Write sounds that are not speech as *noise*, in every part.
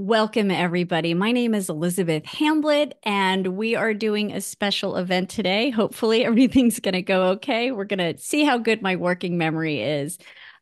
Welcome, everybody. My name is Elizabeth Hamblet, and we are doing a special event today. Hopefully, *laughs* everything's going to go okay. We're going to see how good my working memory is.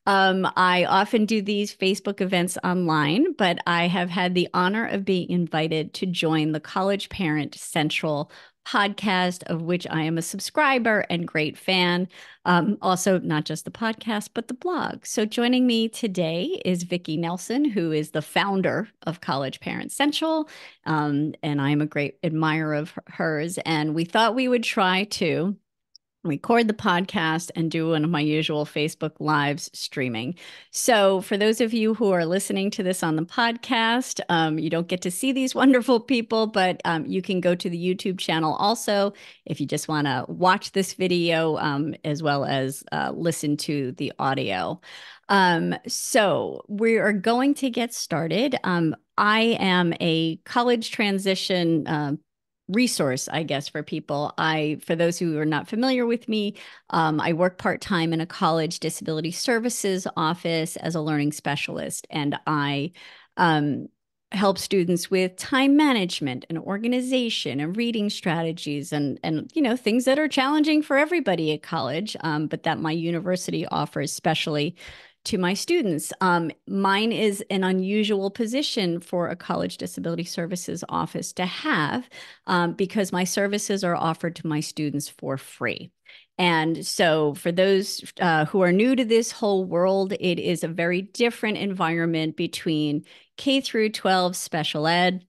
Um, I often do these Facebook events online, but I have had the honor of being invited to join the College Parent Central podcast, of which I am a subscriber and great fan. Um, also, not just the podcast, but the blog. So, joining me today is Vicky Nelson, who is the founder of College Parent Central. Um, and I'm a great admirer of hers. And we thought we would try to record the podcast and do one of my usual Facebook lives streaming. So, for those of you who are listening to this on the podcast, um, you don't get to see these *laughs* wonderful people, but um, you can go to the YouTube channel also if you just want to watch this video um, as well as uh, listen to the audio. Um, so, we are going to get started. Um, I am a college transition uh, resource, I guess, for people. I, for those who are not familiar with me, um, I work part time in a college disability services office as a learning specialist, and I um, help students with time management and organization and reading strategies and and you know things that are challenging for everybody at college, um, but that my university offers, especially to my students. Um, mine is an unusual position for a college disability services office to have um, because my services are offered to my students for free. And so, for those uh, who are new to this whole world, it is a very different environment between K through 12 special ed.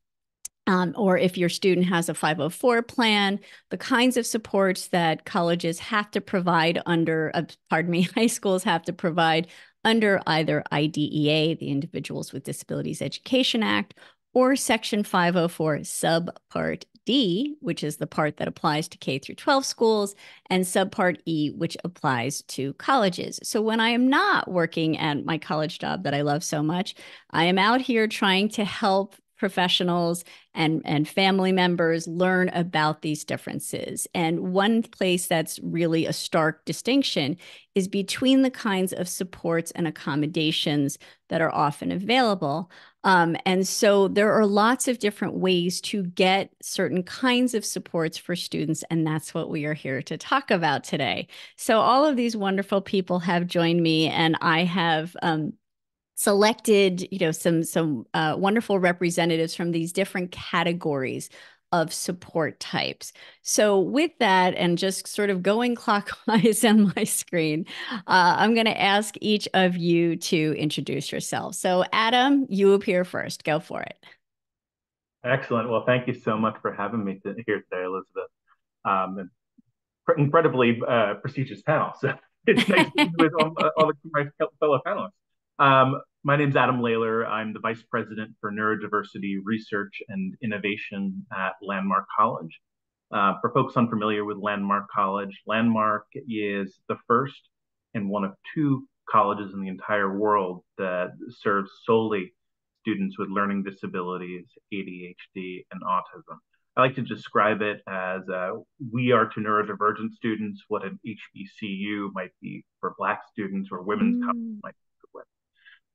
Um, or if your student has a 504 plan, the kinds of supports that colleges have to provide under, uh, pardon me, *laughs* high schools have to provide under either IDEA, the Individuals with Disabilities Education Act, or Section 504 Subpart D, which is the part that applies to K through 12 schools, and Subpart E, which applies to colleges. So when I am not working at my college job that I love so much, I am out here trying to help professionals and, and family members learn about these differences. And one place that's really a stark distinction is between the kinds of supports and accommodations that are often available. Um, and so there are lots of different ways to get certain kinds of supports for students. And that's what we are here to talk about today. So all of these wonderful people have joined me, and I have um, selected you know some some uh, wonderful representatives from these different categories of support types. So with that, and just sort of going *laughs* clockwise on my screen, uh, I'm going to ask each of you to introduce yourself. So Adam, you appear first. Go for it. Excellent. Well, thank you so much for having me to, here today, Elizabeth. Um, incredibly uh, prestigious panel. So *laughs* it's nice to be with all, all the, *laughs* my fellow panelists. Um, my name is Adam Lalor. I'm the Vice President for Neurodiversity Research and Innovation at Landmark College. Uh, for folks unfamiliar with Landmark College, Landmark is the first and one of two colleges in the entire world that serves solely students with learning disabilities, ADHD, and autism. I like to describe it as uh, we are to neurodivergent students what an HBCU might be for Black students or women's mm. college might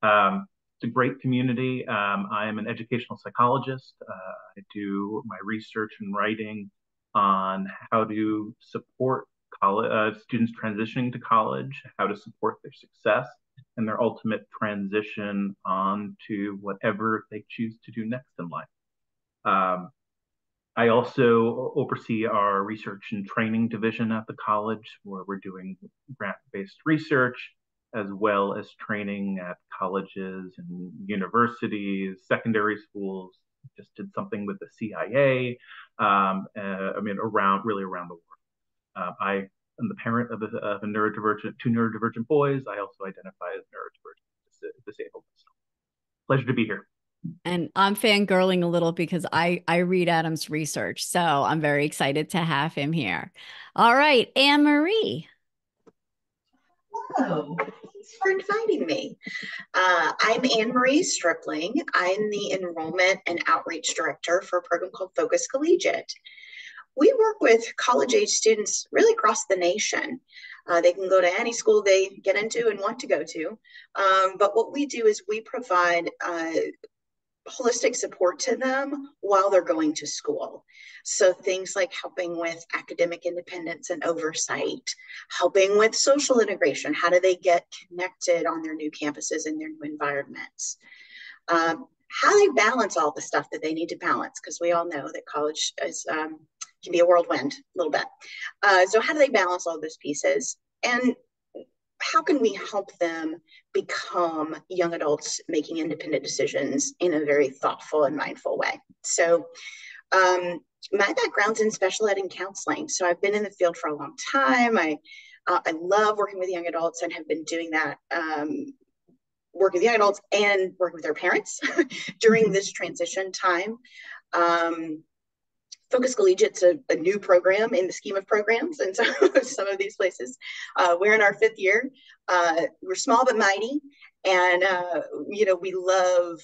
um, it's a great community. Um, I am an educational psychologist. Uh, I do my research and writing on how to support college, uh, students transitioning to college, how to support their success and their ultimate transition on to whatever they choose to do next in life. Um, I also oversee our research and training division at the college, where we're doing grant based research, as well as training at colleges and universities, secondary schools. Just did something with the CIA. Um, uh, I mean, around really around the world. Uh, I am the parent of a, of a, neurodivergent, two neurodivergent boys. I also identify as neurodivergent disabled. So, pleasure to be here. And I'm fangirling a little because I I read Adam's research, so I'm very excited to have him here. All right, Ann-Marie. Hello, thanks for inviting me. Uh, I'm Ann-Marie Stripling. I'm the Enrollment and Outreach Director for a program called Focus Collegiate. We work with college age students really across the nation. Uh, they can go to any school they get into and want to go to. Um, but what we do is we provide uh, holistic support to them while they're going to school. So things like helping with academic independence and oversight, helping with social integration. How do they get connected on their new campuses and their new environments? Um, how they balance all the stuff that they need to balance, because we all know that college is um, can be a whirlwind a little bit. Uh, so how do they balance all those pieces? And how can we help them become young adults making independent decisions in a very thoughtful and mindful way? So um, my background's in special ed and counseling. So I've been in the field for a long time. I uh, I love working with young adults and have been doing that um, working with young adults and working with their parents *laughs* during mm-hmm. this transition time. Um, Focus Collegiate's a, a, new program in the scheme of programs, and so *laughs* some of these places, uh, we're in our fifth year. Uh, we're small but mighty, and uh, you know we love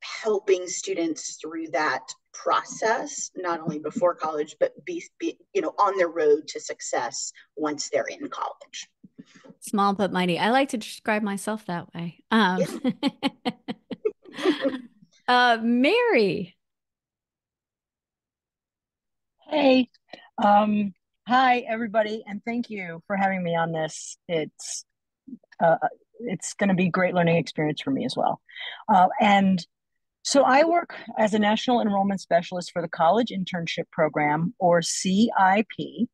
helping students through that process, not only before college, but be, be you know on their road to success once they're in college. Small but mighty. I like to describe myself that way. Um, *laughs* uh, Mary. Hey, um, hi everybody, and thank you for having me on this. It's uh, it's going to be a great learning experience for me as well. Uh, and so I work as a national enrollment specialist for the College Internship Program, or CIP,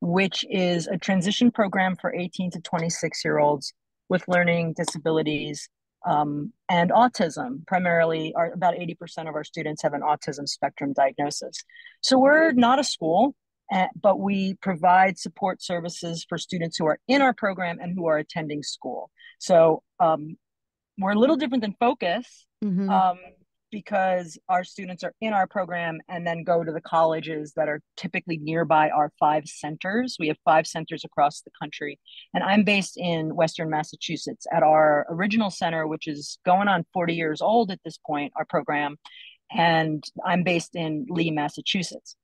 which is a transition program for 18 to 26 year olds with learning disabilities um, and autism. Primarily, our, about 80% of our students have an autism spectrum diagnosis. So we're not a school, uh, but we provide support services for students who are in our program and who are attending school. So um, we're a little different than Focus. Mm-hmm. Um, because our students are in our program and then go to the colleges that are typically nearby our five centers. We have five centers across the country. And I'm based in Western Massachusetts at our original center, which is going on 40 years old at this point, our program. And I'm based in Lee, Massachusetts.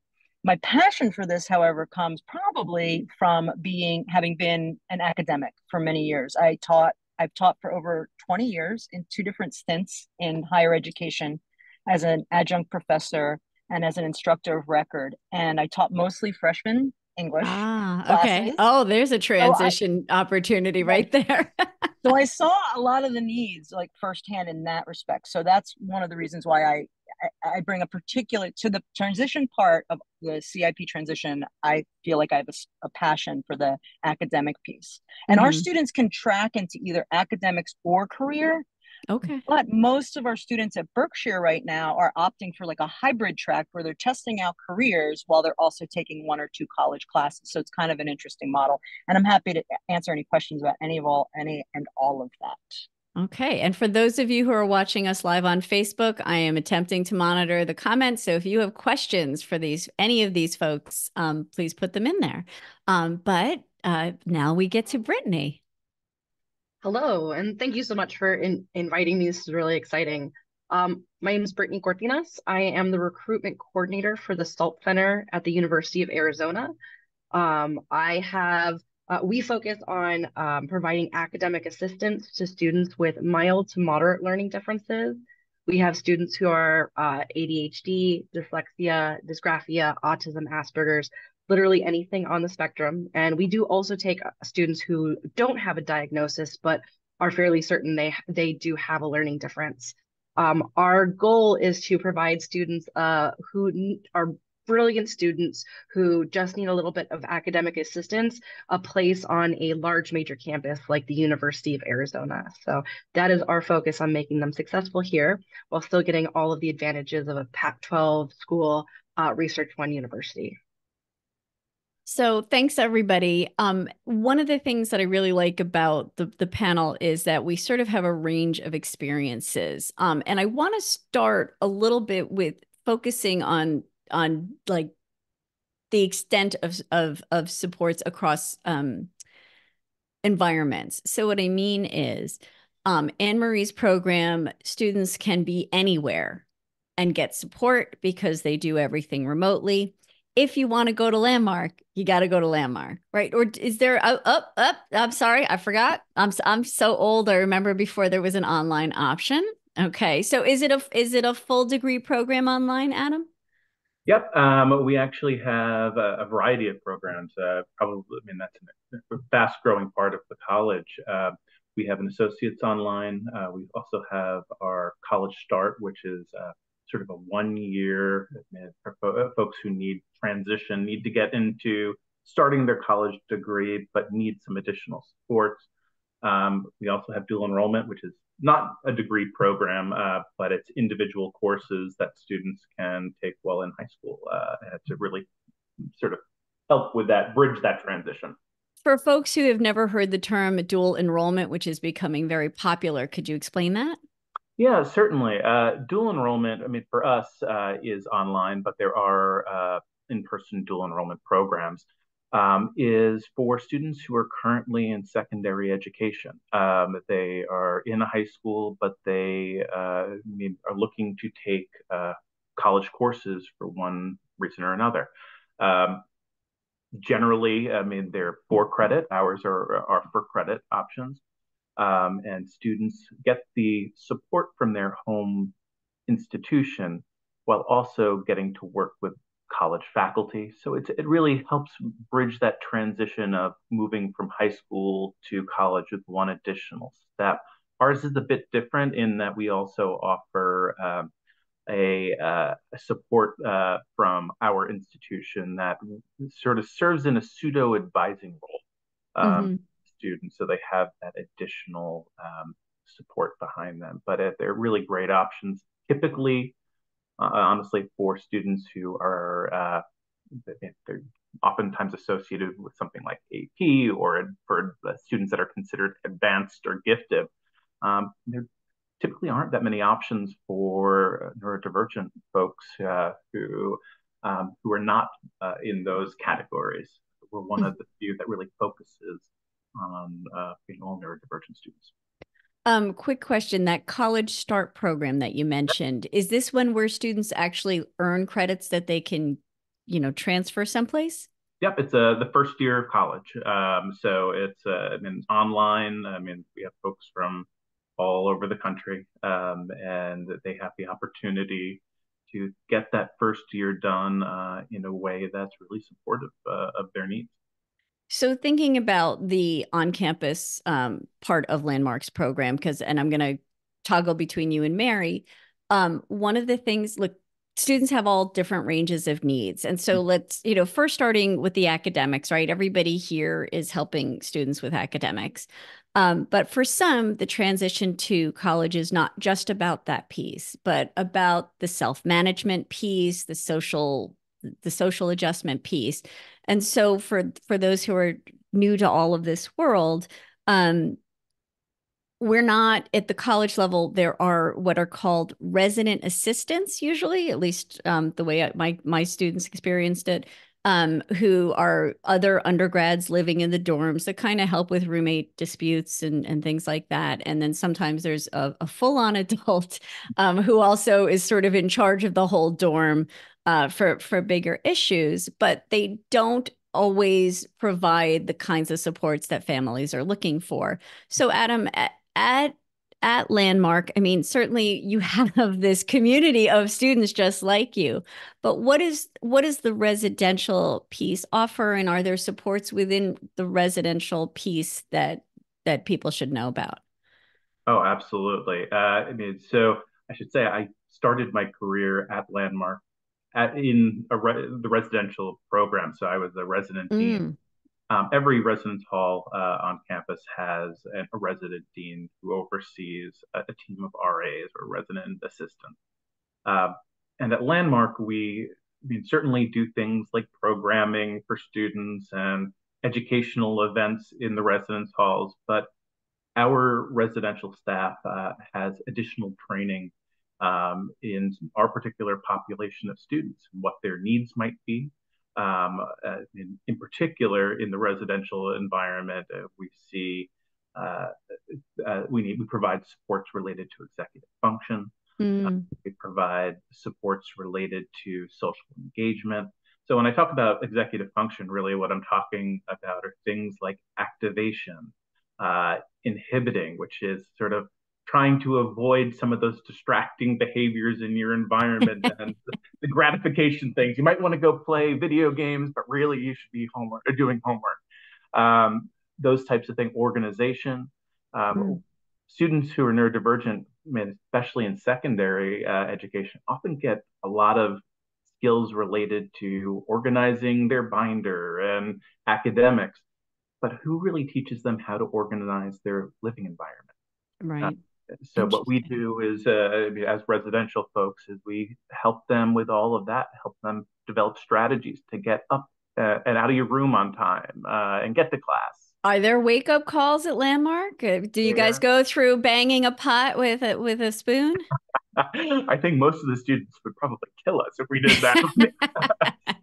My passion for this, however, comes probably from being having been an academic for many years. I taught I've taught for over 20 years in two different stints in higher education as an adjunct professor and as an instructor of record. And I taught mostly freshmen English. Ah, okay. Oh, there's a transition so I, opportunity right there. *laughs* so I saw a lot of the needs like firsthand in that respect. So that's one of the reasons why I I, bring a particular to the transition part of the CIP transition. I feel like I have a, a passion for the academic piece, and mm-hmm. our students can track into either academics or career. Okay. But most of our students at Berkshire right now are opting for like a hybrid track where they're testing out careers while they're also taking one or two college classes. So it's kind of an interesting model. And I'm happy to answer any questions about any of all any and all of that. Okay. And for those of you who are watching us live on Facebook, I am attempting to monitor the comments. So if you have questions for these, any of these folks, um, please put them in there. Um, but uh, now we get to Brittany. Hello, and thank you so much for in inviting me. This is really exciting. Um, my name is Brittany Cortinas. I am the recruitment coordinator for the SALT Center at the University of Arizona. Um, I have uh, we focus on um, providing academic assistance to students with mild to moderate learning differences. We have students who are uh, ADHD, dyslexia, dysgraphia, autism, Asperger's, literally anything on the spectrum. And we do also take uh, students who don't have a diagnosis, but are fairly certain they, they do have a learning difference. Um, our goal is to provide students uh, who are brilliant students who just need a little bit of academic assistance a place on a large major campus like the University of Arizona. So that is our focus on making them successful here while still getting all of the advantages of a Pac 12 school uh, Research One university. So thanks everybody. Um, one of the things that I really like about the, the panel is that we sort of have a range of experiences. Um, and I want to start a little bit with focusing on on like the extent of of of supports across um, environments. So what I mean is, um, Ann-Marie's program, students can be anywhere and get support because they do everything remotely. If you want to go to Landmark, you got to go to Landmark, right? Or is there up, oh, up? Oh, oh, I'm sorry, I forgot. I'm I'm so old. I remember before there was an online option. Okay, so is it a is it a full degree program online, Adam? Yep, um, we actually have a, a variety of programs. Uh, probably, I mean, that's a fast growing part of the college. Uh, we have an associate's online. Uh, we also have our college start, which is uh, sort of a one year for folks who need transition, need to get into starting their college degree, but need some additional support. Um, we also have dual enrollment, which is not a degree program, uh, but it's individual courses that students can take while in high school uh, to really sort of help with that, bridge that transition. For folks who have never heard the term dual enrollment, which is becoming very popular, could you explain that? Yeah, certainly. Uh, dual enrollment, I mean, for us, uh, is online, but there are uh, in person dual enrollment programs um, is for students who are currently in secondary education. Um, they are in high school, but they uh, are looking to take uh, college courses for one reason or another. Um, generally, I mean, they're for credit. Ours are, are for credit options. Um, and students get the support from their home institution while also getting to work with college faculty. So it, it really helps bridge that transition of moving from high school to college with one additional step. Ours is a bit different in that we also offer um, a, uh, a, support uh, from our institution that sort of serves in a pseudo advising role um, mm-hmm. students, so they have that additional um, support behind them. But uh, they're really great options. Typically, honestly, for students who are uh, they're oftentimes associated with something like AP or for students that are considered advanced or gifted. Um, there typically aren't that many options for neurodivergent folks uh, who um, who are not uh, in those categories. We're one mm-hmm. of the few that really focuses on uh, being all neurodivergent students. Um, quick question: That college start program that you mentioned is this one where students actually earn credits that they can, you know, transfer someplace? Yep, it's uh, the first year of college. Um, so it's uh, I mean online. I mean we have folks from all over the country, um, and they have the opportunity to get that first year done uh, in a way that's really supportive uh, of their needs. So thinking about the on-campus um, part of Landmark's program, because and I'm going to toggle between you and Mary. Um, one of the things, look, students have all different ranges of needs, and so let's, you know, first starting with the academics, right? Everybody here is helping students with academics, um, but for some, the transition to college is not just about that piece, but about the self-management piece, the social the social adjustment piece. And so for for those who are new to all of this world, um, we're not at the college level. There are what are called resident assistants, usually, at least um, the way my my students experienced it, um, who are other undergrads living in the dorms that kind of help with roommate disputes and, and things like that. And then sometimes there's a, a full on *laughs* adult um, who also is sort of in charge of the whole dorm uh, for for bigger issues, but they don't always provide the kinds of supports that families are looking for. So, Adam, at, at at Landmark, I mean, certainly you *laughs* have this community of students just like you, but what is what is the residential piece offer, and are there supports within the residential piece that that people should know about? Oh, absolutely. Uh, I mean, so I should say I started my career at Landmark at, in re- the residential program. So I was a resident mm. dean. Um, every residence hall uh, on campus has a, a resident dean who oversees a, a, team of RAs or resident assistants. Uh, and at Landmark, we I mean, certainly do things like programming for students and educational events in the residence halls, but our residential staff uh, has additional training um, in our particular population of students, what their needs might be. Um, uh, in, in, particular, in the residential environment, uh, we see uh, uh we need we provide supports related to executive function. Mm. we provide supports related to social engagement. So when I talk about executive function, really what I'm talking about are things like activation, uh, inhibiting, which is sort of trying to avoid some of those distracting behaviors in your environment *laughs* and the, gratification things. You might want to go play video games, but really you should be homework or doing homework. Um, those types of things, organization. Um, mm. Students who are neurodivergent, especially in secondary uh, education, often get a lot of skills related to organizing their binder and academics. But who really teaches them how to organize their living environment? Right. So what we do is, uh, as residential folks, is we help them with all of that, help them develop strategies to get up uh, and out of your room on time uh, and get to class. Are there wake up calls at Landmark? Uh, do you yeah. guys go through banging a pot with a, with a spoon? *laughs* I think most of the students would probably kill us if we did that.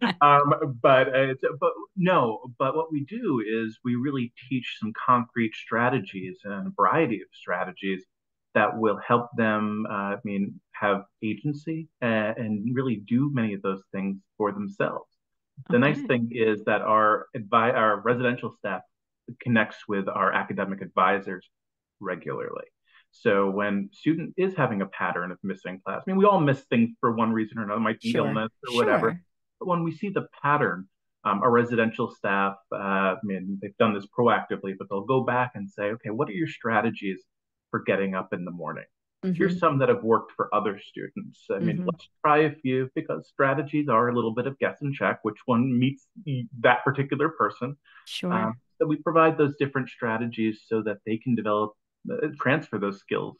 *laughs* *laughs* um, but uh, but no, but what we do is we really teach some concrete strategies and a variety of strategies that will help them. Uh, I mean, have agency and, and, really do many of those things for themselves. The okay. nice thing is that our advi- our residential staff connects with our academic advisors regularly. So when student is having a pattern of missing class, I mean, we all miss things for one reason or another, might be sure. illness or whatever. But when we see the pattern, um, our residential staff, uh, I mean, they've done this proactively, but they'll go back and say, okay, what are your strategies for getting up in the morning? Mm-hmm. Here's some that have worked for other students. I mean, mm-hmm. let's try a few because strategies are a little bit of guess and check, which one meets that particular person. Sure. Um, so we provide those different strategies so that they can develop, uh, transfer those skills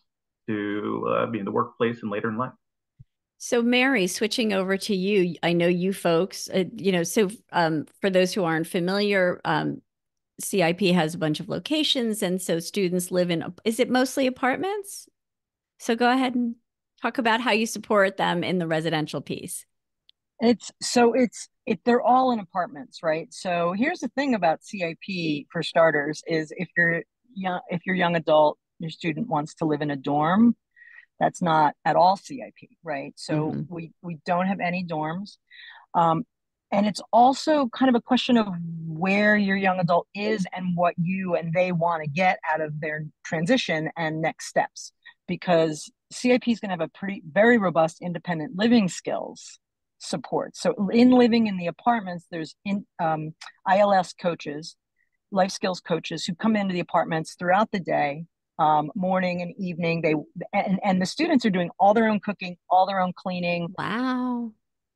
to uh, be in the workplace and later in life. So, Mary, switching over to you, I know you folks, uh, you know, so um, for those who aren't familiar, um, CIP has a bunch of locations. And so students live in, is it mostly apartments? So, go ahead and talk about how you support them in the residential piece. It's so it's if they're all in apartments, right? So here's the thing about CIP for starters is if you're young, if you're young adult, your student wants to live in a dorm, that's not at all CIP, right? So mm-hmm. we we don't have any dorms. Um, and it's also kind of a question of where your young adult is and what you and they want to get out of their transition and next steps because CIP is going to have a pretty very robust independent living skills support. So in living in the apartments, there's in um, ILS coaches, life skills coaches who come into the apartments throughout the day um, morning and evening. They and, and the students are doing all their own cooking, all their own cleaning. Wow.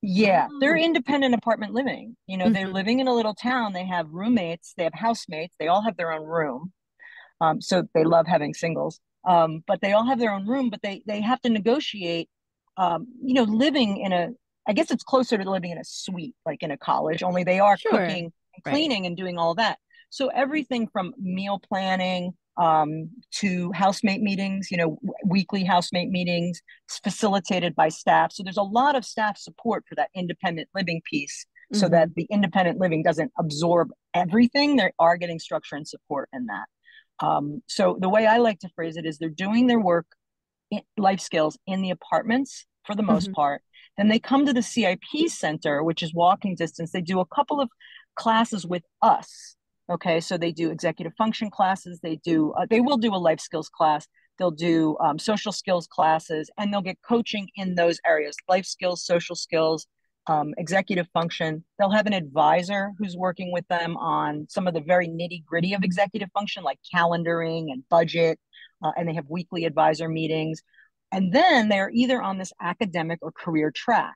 Yeah, they're independent apartment living. You know, mm-hmm. they're living in a little town. They have roommates, they have housemates, they all have their own room. Um, so they love having singles. Um, but they all have their own room, but they they have to negotiate um, you know, living in a I guess it's closer to living in a suite, like in a college, only they are sure. cooking and cleaning right. and doing all that. So everything from meal planning, um, to housemate meetings, you know, weekly housemate meetings facilitated by staff. So there's a lot of staff support for that independent living piece mm-hmm. so that the independent living doesn't absorb everything. They are getting structure and support in that. Um, so the way I like to phrase it is they're doing their work, in, life skills in the apartments for the most mm-hmm. part. Then they come to the CIP center, which is walking distance. They do a couple of classes with us Okay, so they do executive function classes. They do. Uh, they will do a life skills class. They'll do um, social skills classes, and they'll get coaching in those areas: life skills, social skills, um, executive function. They'll have an advisor who's working with them on some of the very nitty gritty of executive function, like calendaring and budget. Uh, and they have weekly advisor meetings. And then they're either on this academic or career track.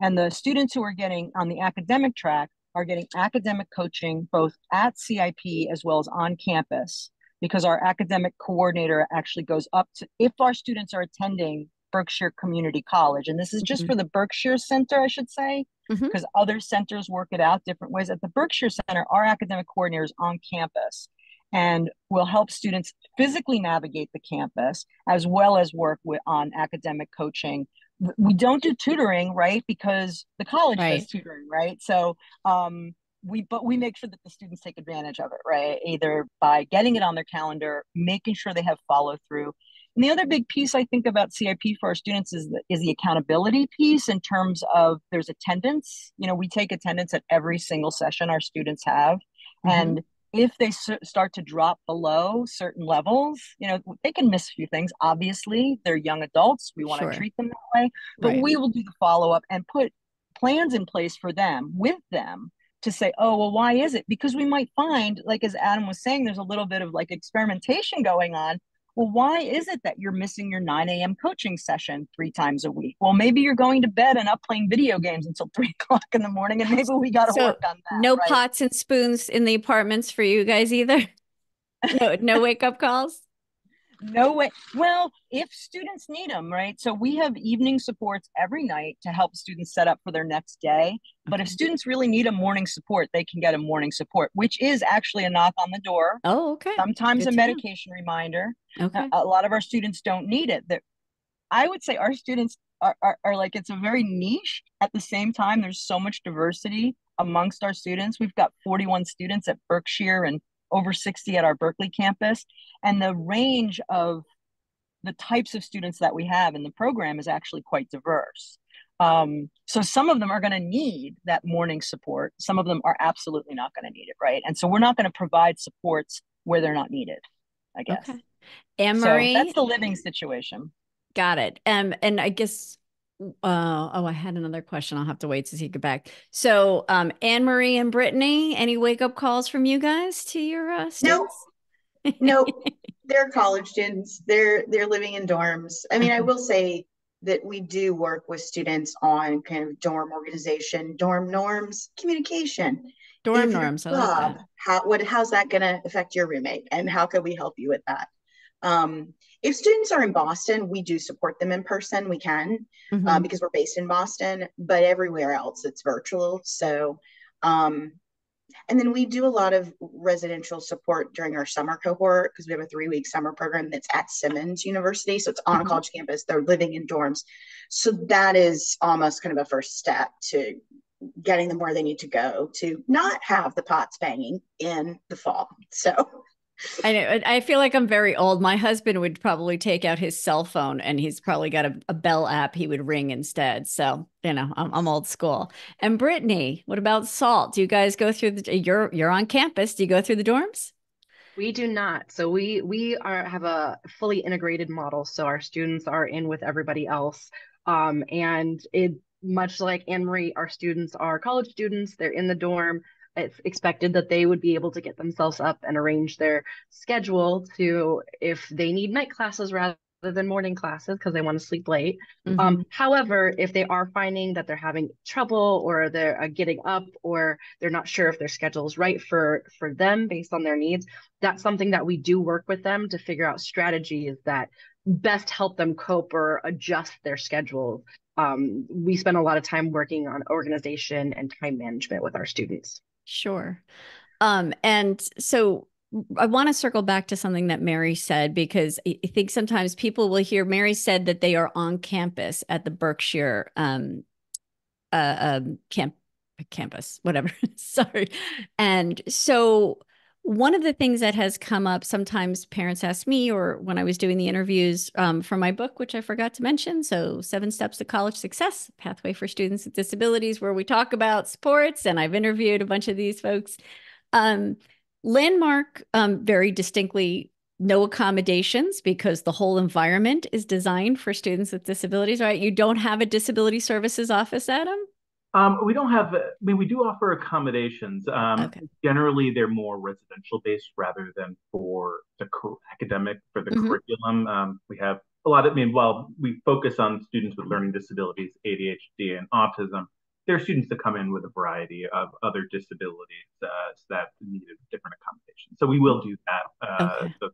And the students who are getting on the academic track are getting academic coaching both at CIP as well as on campus because our academic coordinator actually goes up to if our students are attending Berkshire Community College, and this is just mm-hmm. for the Berkshire Center, I should say, because mm-hmm. other centers work it out different ways. At the Berkshire Center, our academic coordinator is on campus and will help students physically navigate the campus as well as work with, on academic coaching we don't do tutoring right? Because the college right. does tutoring right? So um we but we make sure that the students take advantage of it right? Either by getting it on their calendar making sure they have follow through and the other big piece i think about cip for our students is the, is the accountability piece in terms of there's attendance. You know we take attendance at every single session our students have. Mm-hmm. and if they start to drop below certain levels, you know, they can miss a few things. Obviously, they're young adults. We want sure. to treat them that way, but right. we will do the follow up and put plans in place for them with them to say, oh, well, why is it? Because we might find, like as Adam was saying, there's a little bit of like experimentation going on well, why is it that you're missing your 9 a.m. coaching session three times a week? Well, maybe you're going to bed and up playing video games until *laughs* three o'clock in the morning, and maybe we got to so work on that. No right? pots and spoons in the apartments for you guys either. *laughs* no, no wake up calls. No way. Well, if students need them, right? So we have evening supports every night to help students set up for their next day. But if mm-hmm. students really need a morning support, they can get a morning support, which is actually a knock on the door. Oh, okay. Sometimes Good a medication know. reminder. Uh, okay. A, a, lot of our students don't need it. That I would say our students are, are, are like it's a very niche. At the same time, there's so much diversity amongst our students. We've got 41 students at Berkshire and over 60 at our Berkeley campus. And the range of the types of students that we have in the program is actually quite diverse. Um, so some of them are going to need that morning support. Some of them are absolutely not going to need it, right? And so we're not going to provide supports where they're not needed, I guess. Okay. Ann-Marie, so that's the living situation. Got it. Um, and I guess uh, oh, I had another question. I'll have to wait to see you get back. So, um, Ann-Marie and Brittany, any wake up calls from you guys to your uh, students? Nope. nope. *laughs* They're college students. They're they're living in dorms. I mean, I will say that we do work with students on kind of dorm organization, dorm norms, communication. Dorm norms. I like that. How what how's that going to affect your roommate, and how can we help you with that? Um, if students are in Boston, we do support them in person. We can mm-hmm. uh, because we're based in Boston, but everywhere else it's virtual. So, um, and then we do a lot of residential support during our summer cohort because we have a three week summer program that's at Simmons University. So it's on mm-hmm. a college campus. They're living in dorms. So that is almost kind of a first step to getting them where they need to go to not have the pots banging in the fall. So I know. I feel like I'm very old. My husband would probably take out his cell phone and he's probably got a, a bell app he would ring instead. So, you know, I'm, I'm old school. And Brittany, what about SALT? Do you guys go through the, you're, you're on campus. Do you go through the dorms? We do not. So we, we are, have a fully integrated model. So our students are in with everybody else. Um, and it, much like Ann-Marie, our students are college students. They're in the dorm it's expected that they would be able to get themselves up and arrange their schedule to if they need night classes rather than morning classes because they want to sleep late. Mm-hmm. Um, however, if they are finding that they're having trouble or they're uh, getting up or they're not sure if their schedule is right for for them based on their needs, that's something that we do work with them to figure out strategies that best help them cope or adjust their schedule. Um, we spend a lot of time working on organization and time management with our students. Sure. Um, and so I want to circle back to something that Mary said because I think sometimes people will hear Mary said that they are on campus at the Berkshire um, uh, um, camp campus, whatever. *laughs* Sorry. And so one of the things that has come up sometimes parents ask me or when i was doing the interviews um, for my book which i forgot to mention so seven steps to college success pathway for students with disabilities where we talk about sports and i've interviewed a bunch of these folks. Um, landmark um, very distinctly no accommodations because the whole environment is designed for students with disabilities right? You don't have a disability services office adam um, we don't have, I mean, we do offer accommodations. Um, okay. Generally, they're more residential based rather than for the academic, for the mm-hmm. curriculum. Um, we have a lot of, I mean, while we focus on students with learning disabilities, ADHD, and autism, there are students that come in with a variety of other disabilities uh, that need different accommodations. So we will do that. Uh, okay. so,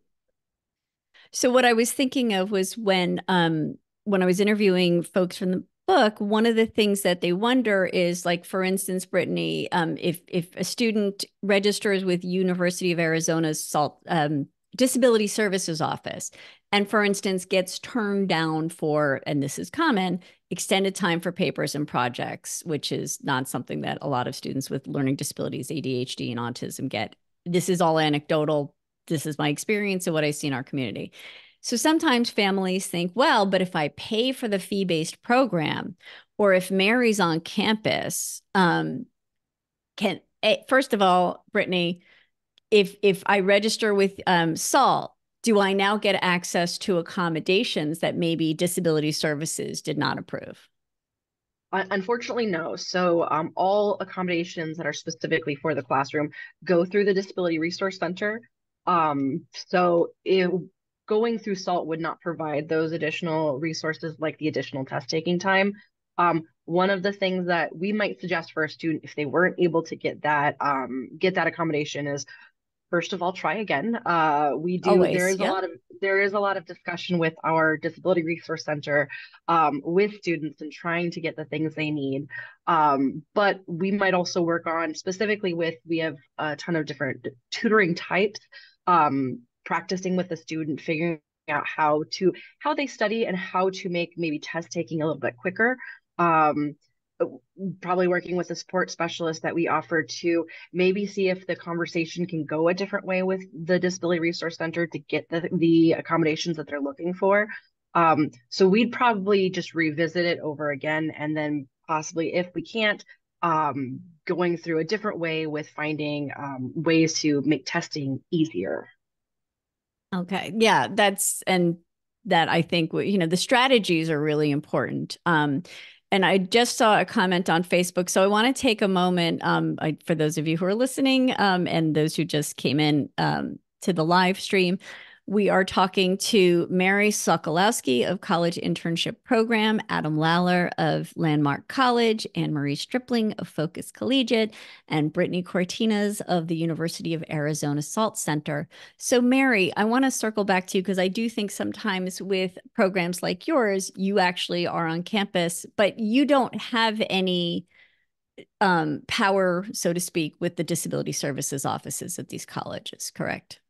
so what I was thinking of was when um, when I was interviewing folks from the book, one of the things that they wonder is like, for instance, Brittany, um, if if a student registers with University of Arizona's SALT um, Disability Services Office, and for instance gets turned down for, and this is common, extended time for papers and projects, which is not something that a lot of students with learning disabilities, ADHD, and autism get. This is all anecdotal. This is my experience of what I see in our community. So sometimes families think, well, but if I pay for the fee based program, or if Mary's on campus, um, can first of all, Brittany, if if I register with um, SALT, do I now get access to accommodations that maybe disability services did not approve? Unfortunately, no. So um, all accommodations that are specifically for the classroom go through the Disability Resource Center. Um, so it, going through SALT would not provide those additional resources like the additional test taking time. Um, one of the things that we might suggest for a student if they weren't able to get that um, get that accommodation is first of all try again uh, we do Always, there is yeah. a lot of there is a lot of discussion with our disability resource center um, with students and trying to get the things they need um, but we might also work on specifically with we have a ton of different tutoring types um, practicing with the student figuring out how to how they study and how to make maybe test taking a little bit quicker. Um, probably working with a support specialist that we offer to maybe see if the conversation can go a different way with the disability resource center to get the, the accommodations that they're looking for. Um, so we'd probably just revisit it over again and then possibly if we can't um, going through a different way with finding um, ways to make testing easier okay yeah that's and that i think you know the strategies are really important um, and I just saw a comment on Facebook. So I want to take a moment um, I, for those of you who are listening um, and those who just came in um, to the live stream. We are talking to Mary Sokolowski of College Internship Program, Adam Lalor of Landmark College, Ann-Marie Stripling of Focus Collegiate, and Brittany Cortinas of the University of Arizona SALT Center. So, Mary, I want to circle back to you because I do think sometimes with programs like yours, you actually are on campus, but you don't have any um, power, so to speak, with the disability services offices at these colleges, correct?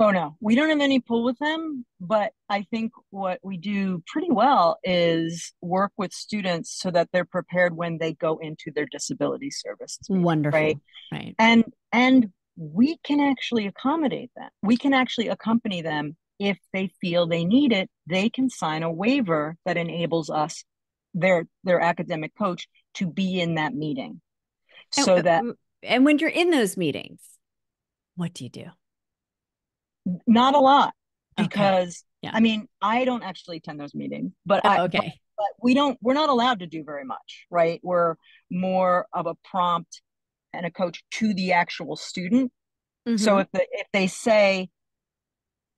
Oh no, we don't have any pull with them, but I think what we do pretty well is work with students so that they're prepared when they go into their disability services. Wonderful. Right. Right. And and we can actually accommodate them. We can actually accompany them if they feel they need it. They can sign a waiver that enables us, their their academic coach, to be in that meeting. So and, that and when you're in those meetings, what do you do? Not a lot because okay. yeah. I mean, I don't actually attend those meetings, but oh, I, okay. But, but we don't, we're not allowed to do very much, right? We're more of a prompt and a coach to the actual student. Mm-hmm. So if the, if they say,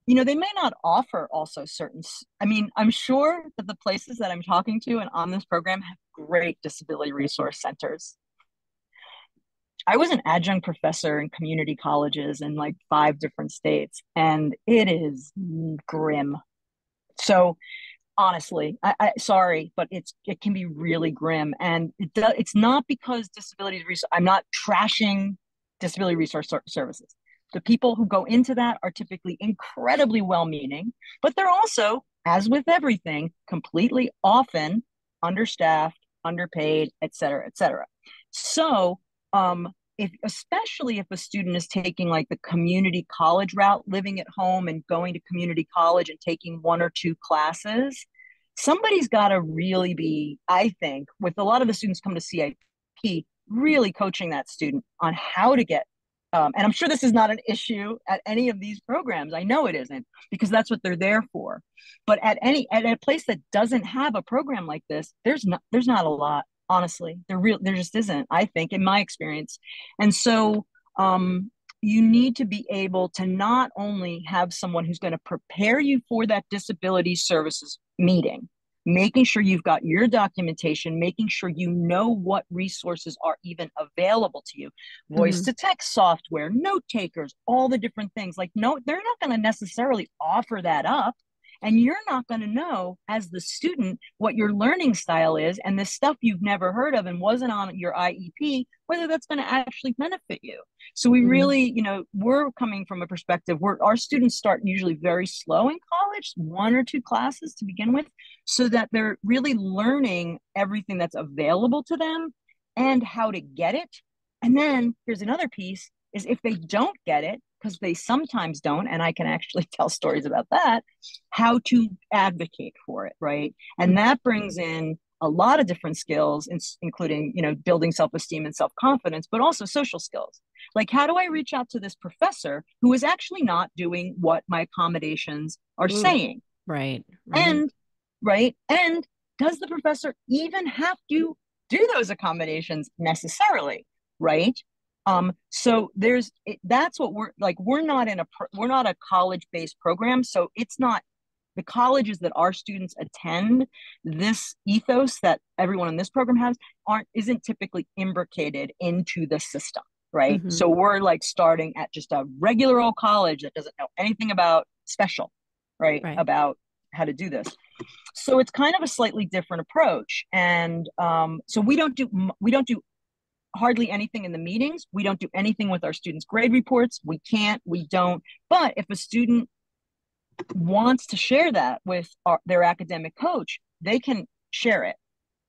you know, they may not offer also certain, I mean, I'm sure that the places that I'm talking to and on this program have great disability resource centers. I was an adjunct professor in community colleges in like five different states, and it is grim. So honestly, I, I sorry, but it's it can be really grim, and it does. It's not because disability resource. I'm not trashing disability resource services. The people who go into that are typically incredibly well-meaning, but they're also, as with everything, completely often understaffed, underpaid, et cetera, et cetera. So um, if especially if a student is taking like the community college route, living at home and going to community college and taking one or two classes, somebody's got to really be, I think, with a lot of the students come to CIP, really coaching that student on how to get. Um, and I'm sure this is not an issue at any of these programs. I know it isn't because that's what they're there for. But at any at a place that doesn't have a program like this, there's not there's not a lot honestly there real there just isn't i think in my experience. And so um, you need to be able to not only have someone who's going to prepare you for that disability services meeting making sure you've got your documentation making sure you know what resources are even available to you. Voice mm-hmm. to text software note takers all the different things like no they're not going to necessarily offer that up and you're not going to know as the student what your learning style is and the stuff you've never heard of and wasn't on your IEP, whether that's going to actually benefit you. So we mm-hmm. really, you know, we're coming from a perspective where our students start usually very slow in college, one or two classes to begin with, so that they're really learning everything that's available to them and how to get it. And then here's another piece is if they don't get it, because they sometimes don't, and I can actually *laughs* tell stories about that, how to advocate for it, right? And that brings in a lot of different skills, including, you know, building self-esteem and self-confidence, but also social skills. Like, how do I reach out to this professor who is actually not doing what my accommodations are Ooh, saying? Right, right. And right. And does the professor even have to do those accommodations necessarily? Right. Um, so there's that's what we're like. We're not in a we're not a college based program, so it's not the colleges that our students attend. This ethos that everyone in this program has aren't isn't typically imbricated into the system, right? Mm-hmm. So we're like starting at just a regular old college that doesn't know anything about special, right? right. About how to do this. So it's kind of a slightly different approach, and um, so we don't do we don't do hardly anything in the meetings. We don't do anything with our students' grade reports. We can't, we don't. But if a student wants to share that with our, their academic coach, they can share it.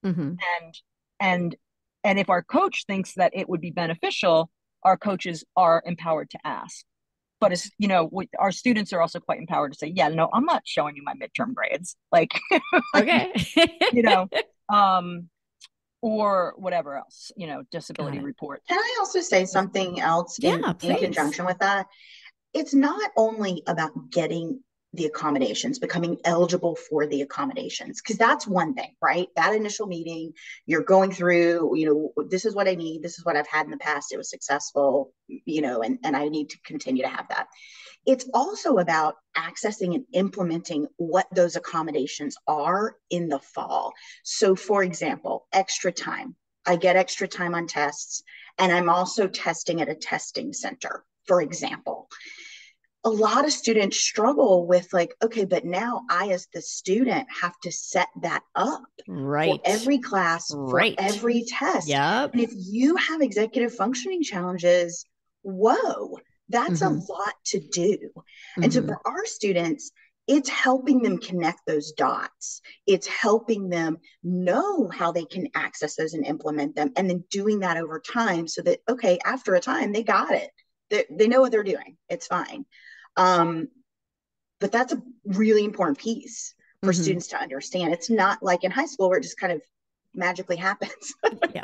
Mm-hmm. And and and if our coach thinks that it would be beneficial, our coaches are empowered to ask. But as you know, we, our students are also quite empowered to say, "Yeah, no, I'm not showing you my midterm grades." Like, *laughs* okay, you know, *laughs* um, or whatever else, you know, disability report. Can I also say something else in, yeah, in conjunction with that? It's not only about getting the accommodations, becoming eligible for the accommodations, because that's one thing, right? That initial meeting, you're going through, you know, this is what I need, this is what I've had in the past, it was successful, you know, and, and I need to continue to have that. It's also about accessing and implementing what those accommodations are in the fall. So, for example, extra time. I get extra time on tests, and I'm also testing at a testing center, for example. A lot of students struggle with, like, okay, but now I, as the student, have to set that up right for every class, right. for every test. Yep. And if you have executive functioning challenges, whoa, that's mm-hmm. a lot to do. Mm-hmm. And so mm-hmm. for our students, it's helping them connect those dots. It's helping them know how they can access those and implement them, and then doing that over time so that, okay, after a time, they got it. They, they know what they're doing. It's fine. Um, but that's a really important piece for mm-hmm. students to understand. It's not like in high school where it just kind of magically happens. *laughs* yeah.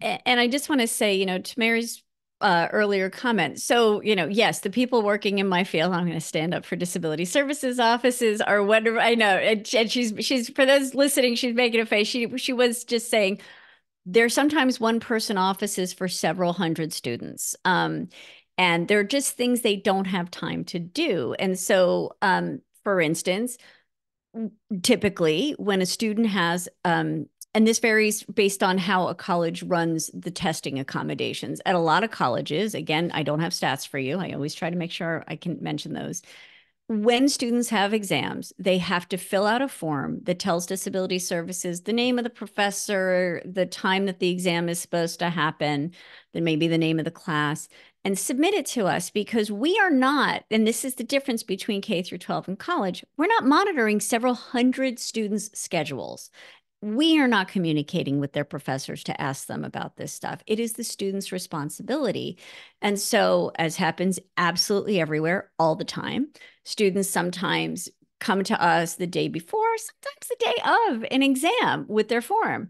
And I just want to say, you know, to Mary's uh, earlier comment. So, you know, yes, the people working in my field, I'm going to stand up for disability services offices are wonderful. I know. And, and she's, she's, for those listening, she's making a face. She, she was just saying there's sometimes one person offices for several hundred students. Um, and they're just things they don't have time to do. And so, um, for instance, typically when a student has um, and this varies based on how a college runs the testing accommodations. At a lot of colleges, again, I don't have stats for you. I always try to make sure I can mention those. When students have exams, they have to fill out a form that tells disability services the name of the professor, the time that the exam is supposed to happen, then maybe the name of the class, and submit it to us because we are not, and this is the difference between K through 12 and college, we're not monitoring several hundred students' schedules we are not communicating with their professors to ask them about this stuff. It is the student's responsibility. And so, as happens absolutely everywhere all the time, students sometimes come to us the day before, sometimes the day of an exam with their form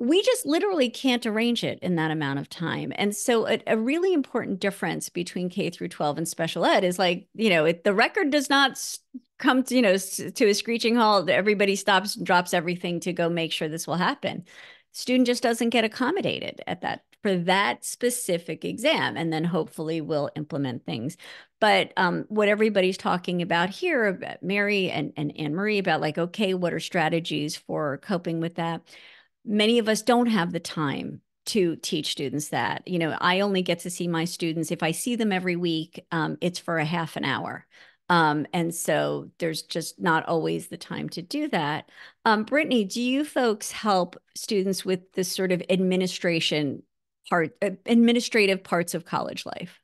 we just literally can't arrange it in that amount of time. And so a, a, really important difference between K through 12 and special ed is like, you know, it, the record does not come to, you know, to a screeching halt. Everybody stops and drops everything to go make sure this will happen. Student just doesn't get accommodated at that for that specific exam and then hopefully we'll implement things but um, what everybody's talking about here about mary and, and Ann-Marie about like okay what are strategies for coping with that many of us don't have the time to teach students that. You know, I only get to see my students if I see them every week, um, it's for a half an hour. Um, and so there's just not always the time to do that. Um, Brittany, do you folks help students with this sort of administration part, uh, administrative parts of college life?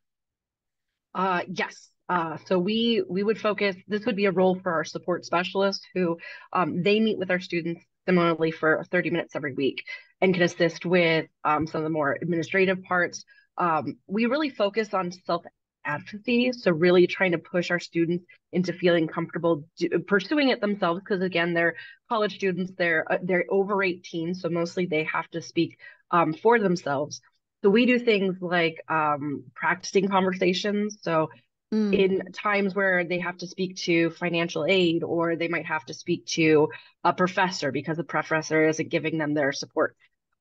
Uh, yes. Uh, so we we would focus. This would be a role for our support specialist, who um, they meet with our students similarly for 30 minutes every week and can assist with um, some of the more administrative parts. Um, we really focus on self advocacy. So really trying to push our students into feeling comfortable do, pursuing it themselves. Because again, they're college students. They're uh, they're over 18, so mostly they have to speak um, for themselves. So we do things like um, practicing conversations. So mm. in times where they have to speak to financial aid or they might have to speak to a professor because the professor isn't giving them their support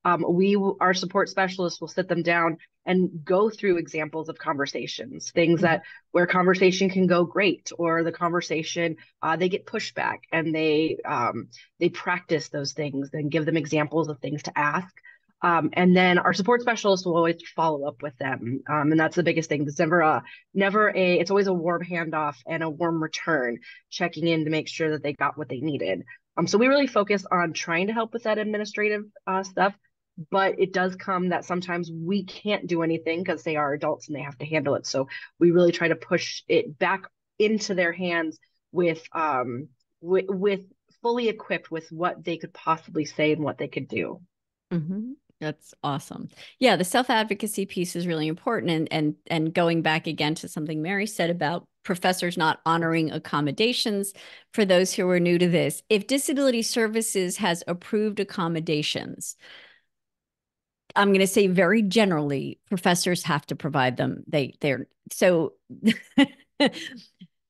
um, we our support specialists will sit them down and go through examples of conversations things that where conversation can go great or the conversation uh, they get pushback and they um, they practice those things and give them examples of things to ask. Um, and then our support specialists will always follow up with them. Um, and that's the biggest thing. There's never a never a it's always a warm handoff and a warm return checking in to make sure that they got what they needed. Um, so we really focus on trying to help with that administrative uh, stuff but it does come that sometimes we can't do anything because they are adults and they have to handle it so we really try to push it back into their hands with um with, with fully equipped with what they could possibly say and what they could do mm-hmm. That's awesome. Yeah, the self-advocacy piece is really important and and and going back again to something Mary said about professors not honoring accommodations for those who are new to this. If disability services has approved accommodations, I'm going to say very generally, professors have to provide them. They they're so *laughs*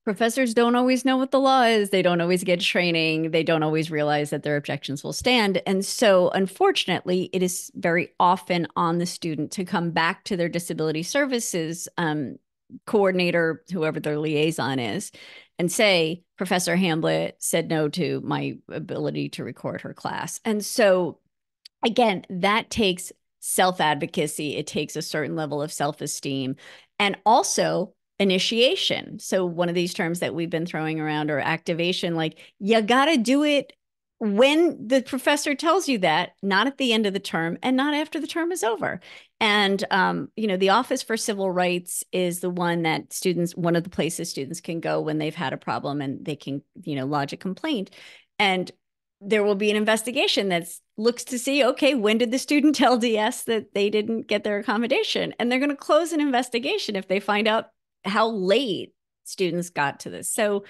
professors don't always know what the law is. They don't always get training. They don't always realize that their objections will stand. And so, unfortunately, it is very often on the student to come back to their disability services um, coordinator, whoever their liaison is, and say, Professor Hamblet said no to my ability to record her class. And so, again, that takes self advocacy, it takes a certain level of self esteem and also initiation. So, one of these terms that we've been throwing around or activation, like you got to do it when the professor tells you that, not at the end of the term and not after the term is over. And, um, you know, the Office for Civil Rights is the one that students, one of the places students can go when they've had a problem and they can, you know, lodge a complaint. And there will be an investigation that looks to see okay when did the student *laughs* tell ds that they didn't get their accommodation? And they're going to close an investigation if they find out how late students got to this. So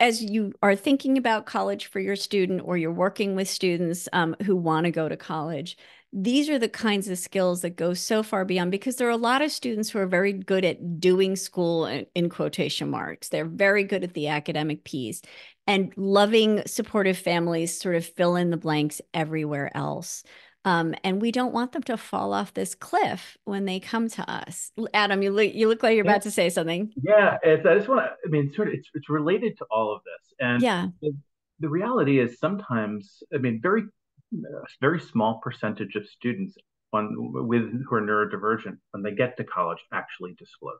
as you are thinking about college for your student or you're working with students um, who want to go to college these are the kinds of skills that go so far beyond because there are a lot of students who are very good at doing school in, quotation marks they're very good at the academic piece and loving supportive families sort of fill in the blanks everywhere else um, and we don't want them to fall off this cliff when they come to us. Adam, you look you look like you're about to say something. Yeah, I just want to. I mean, sort of, it's it's related to all of this, and yeah, the, the reality is sometimes, I mean, very a very small percentage of students on with who are neurodivergent when they get to college actually disclose.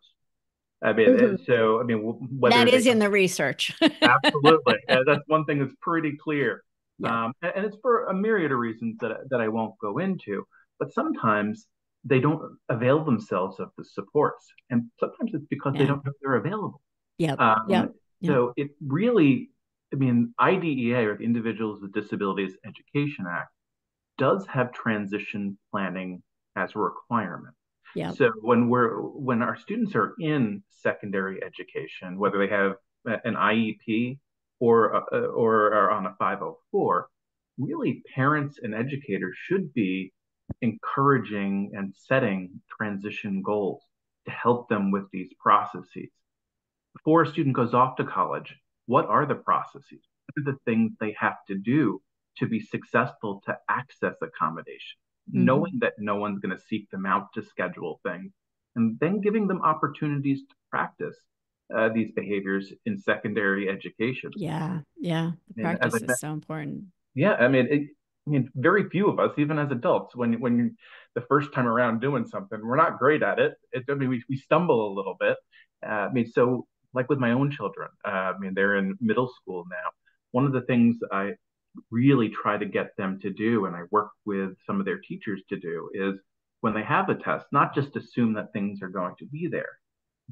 I mean, mm-hmm. so I mean, that is in the research. *laughs* absolutely, that's one thing that's pretty clear, yeah. um, and, and, it's for a myriad of reasons that that I won't go into. But sometimes they don't avail themselves of the supports, and sometimes it's because yeah. they don't know they're available. Yeah, um, yeah. So it really I mean, IDEA or the Individuals with Disabilities Education Act does have transition planning as a requirement. Yeah. So when we're when our students are in secondary education, whether they have an IEP or uh, or are on a 504, really parents and educators should be encouraging and setting transition goals to help them with these processes. Before a student goes off to college, what are the processes? What are the things they have to do to be successful to access accommodation? Mm-hmm. Knowing that no one's going to seek them out to schedule things, and then giving them opportunities to practice uh, these behaviors in secondary education. Yeah, yeah, the practice is so important. Yeah, I mean, it, I mean, very few of us, even as adults, when when you the first time around doing something, we're not great at it. it I mean, we, we stumble a little bit. Uh, I mean, so like with my own children. Uh, I mean, they're in middle school now. One of the things I really try to get them to do, and I work with some of their teachers to do, is when they have a test, not just assume that things are going to be there,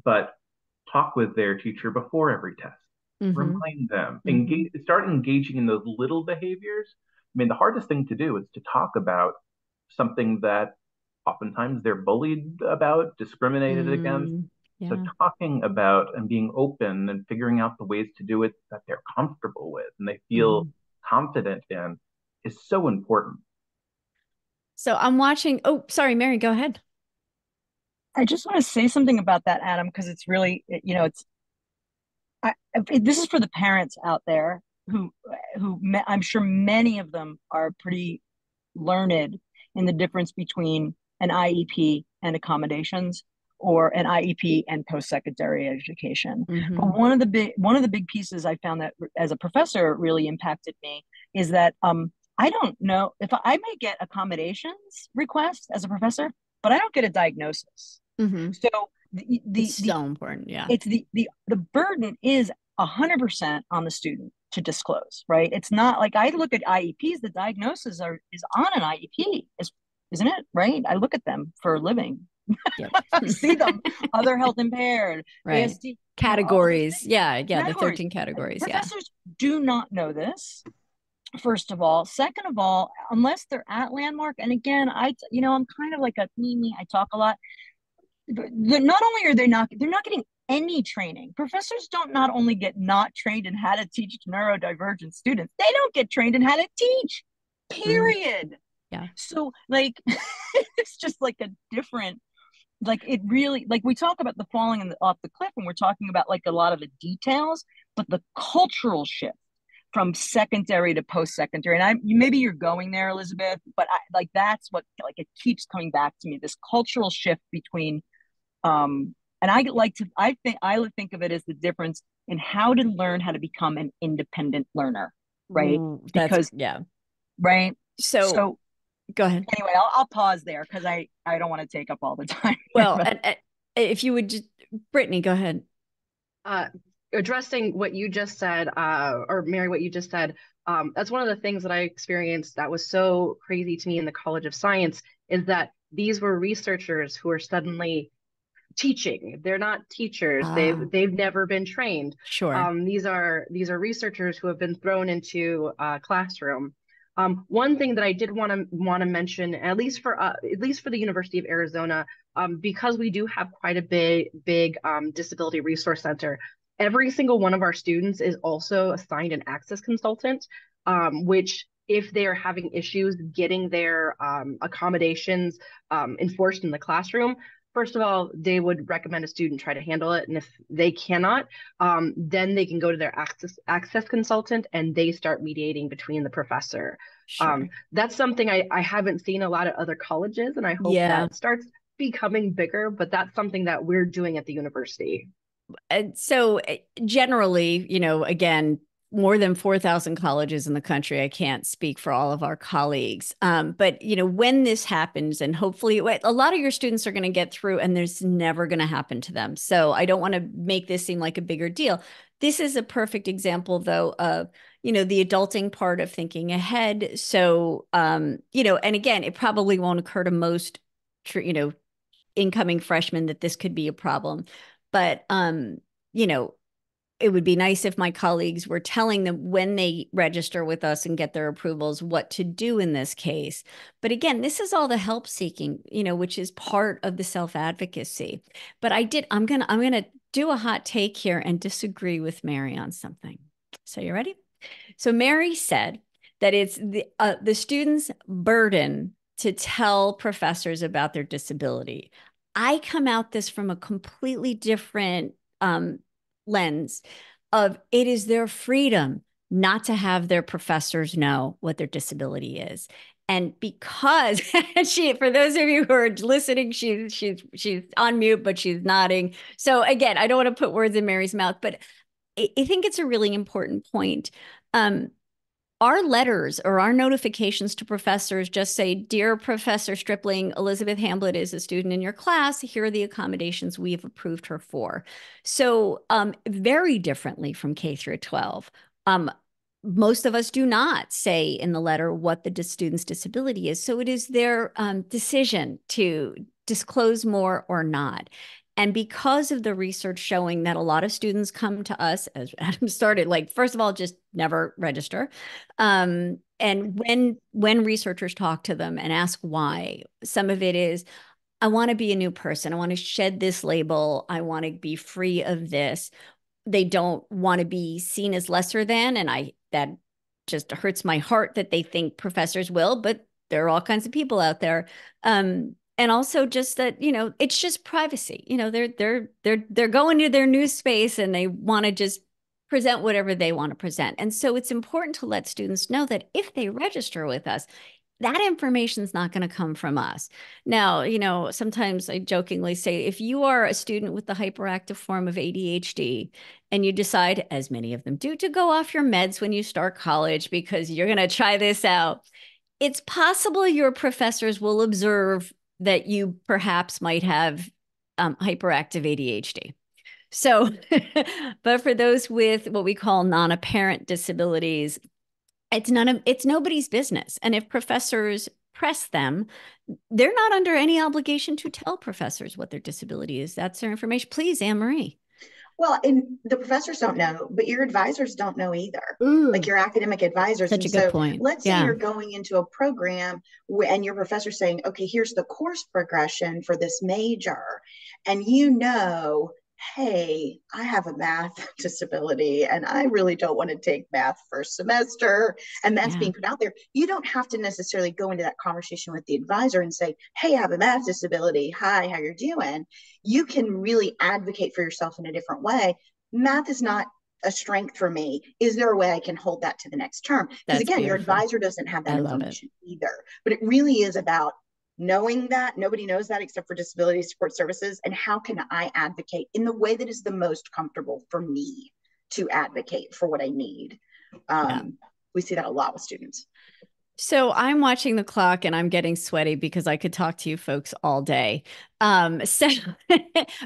but talk with their teacher before every test. Mm-hmm. Remind them, mm-hmm. engage, start engaging in those little behaviors. I mean, the hardest thing to do is to talk about something that oftentimes they're bullied about, discriminated mm-hmm. against, Yeah. So talking about and being open and figuring out the ways to do it that they're comfortable with and they feel mm. confident in is so important. So I'm watching. Oh, sorry, Mary, go ahead. I just want to say something about that, Adam, because it's really, you know, it's. I, this is for the parents out there who, who I'm sure many of them are pretty learned in the difference between an IEP and accommodations or an IEP and post-secondary education. Mm-hmm. But one of the big one of the big pieces I found that as a professor really impacted me is that um, I don't know if I, I may get accommodations requests as a professor, but I don't get a diagnosis. Mm-hmm. So the, the, it's the, so important. Yeah. It's the, the, the burden is a hundred percent on the student to disclose, right? It's not like I look at IEPs, the diagnosis are is on an IEP, is, isn't it? Right. I look at them for a living. Yep. *laughs* see them other health impaired *laughs* right ASD, categories yeah yeah categories. the 13 categories professors yeah. do not know this first of all second of all unless they're at landmark and again i you know i'm kind of like a me me. i talk a lot not only are they not they're not getting any training professors don't not only get not trained in how to teach neurodivergent students they don't get trained in how to teach period mm. yeah so like *laughs* it's just like a different like it really like we talk about the falling the, off the cliff and we're talking about like a lot of the details but the cultural shift from secondary to post-secondary and i maybe you're going there elizabeth but I, like that's what like it keeps coming back to me this cultural shift between um and i like to i think i think of it as the difference in how to learn how to become an independent learner right? Mm, because yeah. right? So, so go ahead anyway i'll, I'll pause there because i i don't want to take up all the *laughs* time well and, and if you would just brittany go ahead uh addressing what you just said, uh, or Mary, what you just said, um, that's one of the things that I experienced that was so crazy to me in the College of Science is that these were researchers who are suddenly teaching. They're not teachers. Ah. They've they've never been trained. Sure. Um, these are these are researchers who have been thrown into a classroom. Um, one thing that I did want to want to mention, at least for uh, at least for the University of Arizona, um, because we do have quite a big big um, disability resource center every single one of our students is also assigned an access consultant, um, which if they are having issues getting their um, accommodations um, enforced in the classroom, first of all, they would recommend a student try to handle it. And if they cannot, um, then they can go to their access access consultant and they start mediating between the professor. Sure. Um, that's something I, I haven't seen a lot of other colleges, and I hope yeah. that starts becoming bigger, but that's something that we're doing at the university And so eh, generally, you know, again, more than 4,000 colleges in the country. I can't speak for all of our colleagues. Um, but, you know, when this happens, and hopefully a lot of your students are going to get through and there's never going to happen to them. So I don't want to make this seem like a bigger deal. This is a perfect example, though, of, you know, the adulting part of thinking ahead. So, um, you know, and again, it probably won't occur to most, you know, incoming freshmen that this could be a problem but um you know it would be nice if my colleagues were telling them when they register with us and get their approvals what to do in this case. But again this is all the help seeking you know which is part of the self advocacy but i did i'm gonna i'm gonna do a hot take here and disagree with mary on something. So you ready? So mary said that it's the uh, the students burden to tell professors about their disability. I come out this from a completely different um, lens of it is their freedom not to have their professors know what their disability is. And because *laughs* she, for those of you who are listening, she's she's she's on mute, but she's nodding. So again, I don't want to put words in Mary's mouth, but I, I think it's a really important point. Um, our letters or our notifications to professors just say, Dear Professor Stripling, Elizabeth Hamblet is a student in your class. Here are the accommodations we have approved her for. So, um, very differently from K through 12. Um, most of us do not say in the letter what the student's disability is. So, it is their um, decision to disclose more or not. And because of the research showing that a lot of students come to us, as *laughs* Adam started, like first of all, just never register. Um, and when when researchers talk to them and ask why, some of it is, I want to be a new person. I want to shed this label. I want to be free of this. They don't want to be seen as lesser than. And I, that just hurts my heart that they think professors will, but there are all kinds of people out there. Um, and also just that, you know, it's just privacy. You know, they're, they're, they're, they're going to their new space and they want to just present whatever they want to present. And so it's important to let students know that if they register with us, that information is not going to come from us. Now, you know, sometimes I jokingly say if you are a student with the hyperactive form of ADHD and you decide, as many of them do, to go off your meds when you start college because you're going to try this out, it's possible your professors will observe that you perhaps might have um, hyperactive ADHD. So, *laughs* but for those with what we call non apparent disabilities, it's none of it's nobody's business. And if professors press them, they're not under any obligation to tell professors what their disability is. That's their information. Please, Ann-Marie. Well, and the professors don't know, but your advisors don't know either. Ooh, like your academic advisors. Such and a good so point. Let's yeah. say you're going into a program and your professor saying, "Okay, here's the course progression for this major," and you know hey, I have a math *laughs* disability and I really don't want to take math first semester. And that's yeah. being put out there. You don't have to necessarily go into that conversation with the advisor and say, hey, I have a math disability. Hi, how you're doing? You can really advocate for yourself in a different way. Math is not a strength for me. Is there a way I can hold that to the next term? Because again, beautiful. your advisor doesn't have that information either. But it really is about knowing that nobody knows that except for disability support services and how can i advocate in the way that is the most comfortable for me to advocate for what i need um, yeah. we see that a lot with students so I'm watching the clock and I'm getting sweaty because I could talk to you folks all day. Um, *laughs* so,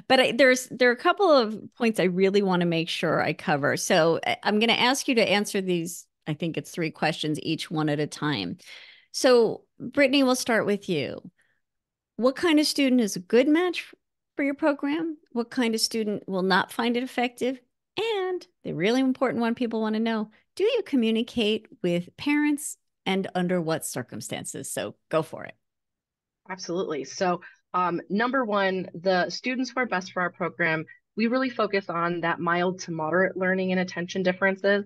but I, there's there are a couple of points I really want to make sure I cover. So I'm going to ask you to answer these. I think it's three questions each, one at a time. So, Brittany, we'll start with you. What kind of student is a good match for your program? What kind of student will not find it effective? And the really important one people want to know do you communicate with parents and under what circumstances? So, go for it. Absolutely. So, um, number one, the students who are best for our program, we really focus on that mild to moderate learning and attention differences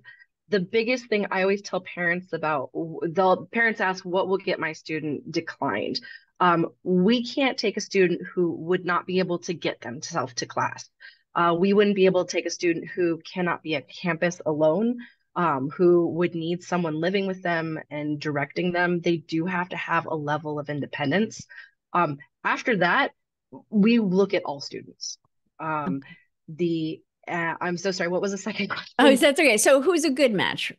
the biggest thing I always tell parents about the parents ask what will get my student declined. Um, we can't take a student who would not be able to get themselves to class. Uh, we wouldn't be able to take a student who cannot be at campus alone, um, who would need someone living with them and directing them. They do have to have a level of independence. Um, after that, we look at all students. Um, the uh, I'm so sorry. What was the second *laughs* question? Oh, that's okay. So, who's a good match?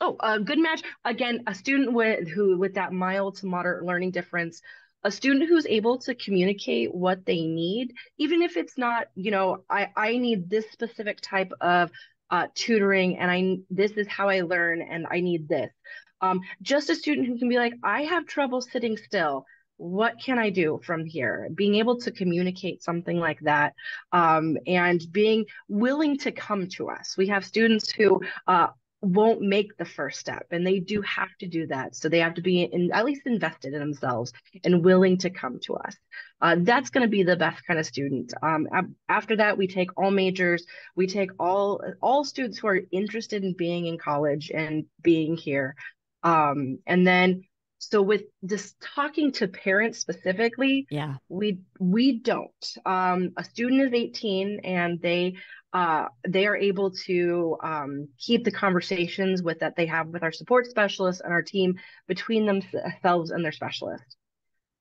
Oh, a good match. Again, a student with who with that mild to moderate learning difference, a student who's able to communicate what they need, even if it's not, you know, I I need this specific type of uh, tutoring, and I this is how I learn, and I need this. Um, just a student who can be like, I have trouble sitting still what can I do from here? Being able to communicate something like that um, and being willing to come to us. We have students who uh, won't make the first step and they do have to do that. So they have to be in, at least invested in themselves and willing to come to us. Uh, that's going to be the best kind of student. Um, after that, we take all majors. We take all all students who are interested in being in college and being here. Um, and then so with this talking to parents specifically yeah. we we don't. Um, a student is 18 and they uh, they are able to um, keep the conversations with that they have with our support specialists and our team between themselves and their specialist.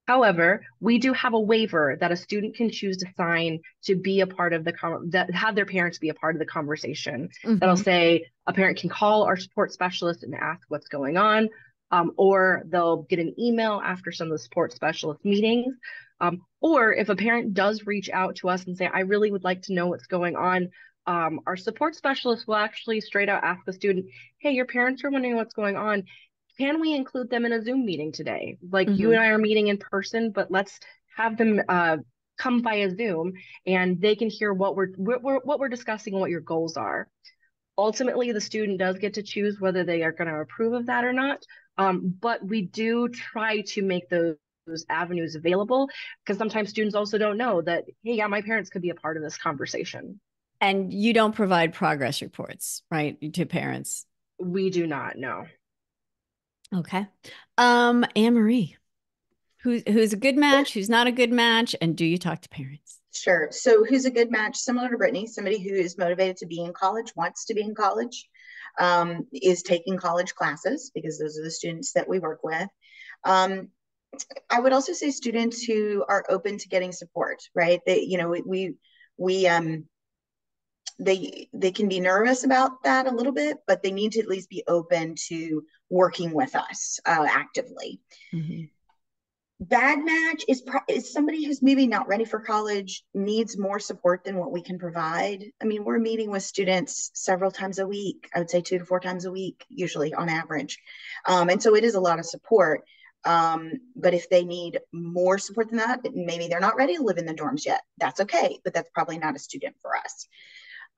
However we do have a waiver that a student can choose to sign to be a part of the con- that have their parents be a part of the conversation. Mm-hmm. that'll say a parent can call our support specialist and ask what's going on um, or they'll get an email after some of the support specialist meetings. Um, or if a parent does reach out to us and say, I really would like to know what's going on, um, our support specialist will actually straight out ask the student, Hey, your parents are wondering what's going on. Can we include them in a Zoom meeting today? Like mm-hmm. you and I are meeting in person, but let's have them uh, come via Zoom and they can hear what we're, we're what we're discussing and what your goals are. Ultimately, the student does get to choose whether they are going to approve of that or not. Um, but we do try to make those those avenues available because sometimes students also don't know that hey yeah my parents could be a part of this conversation. And you don't provide progress reports right to parents? We do not know okay. Um Ann-Marie who's who's a good match who's not a good match and do you talk to parents? Sure. So who's a good match? Similar to brittany somebody who is motivated to be in college wants to be in college um, is taking college classes because those are the students that we work with um, I would also say students who are open to getting support, right? They, you know, we, we, um, they they can be nervous about that a little bit, but they need to at least be open to working with us uh, actively. Mm-hmm. Bad match is pro- is somebody who's maybe not ready for college, needs more support than what we can provide. I mean, we're meeting with students several times a week. I would say two to four times a week, usually on average, um, and so it is a lot of support. Um, but if they need more support than that, maybe they're not ready to live in the dorms yet. That's okay, but that's probably not a student for us.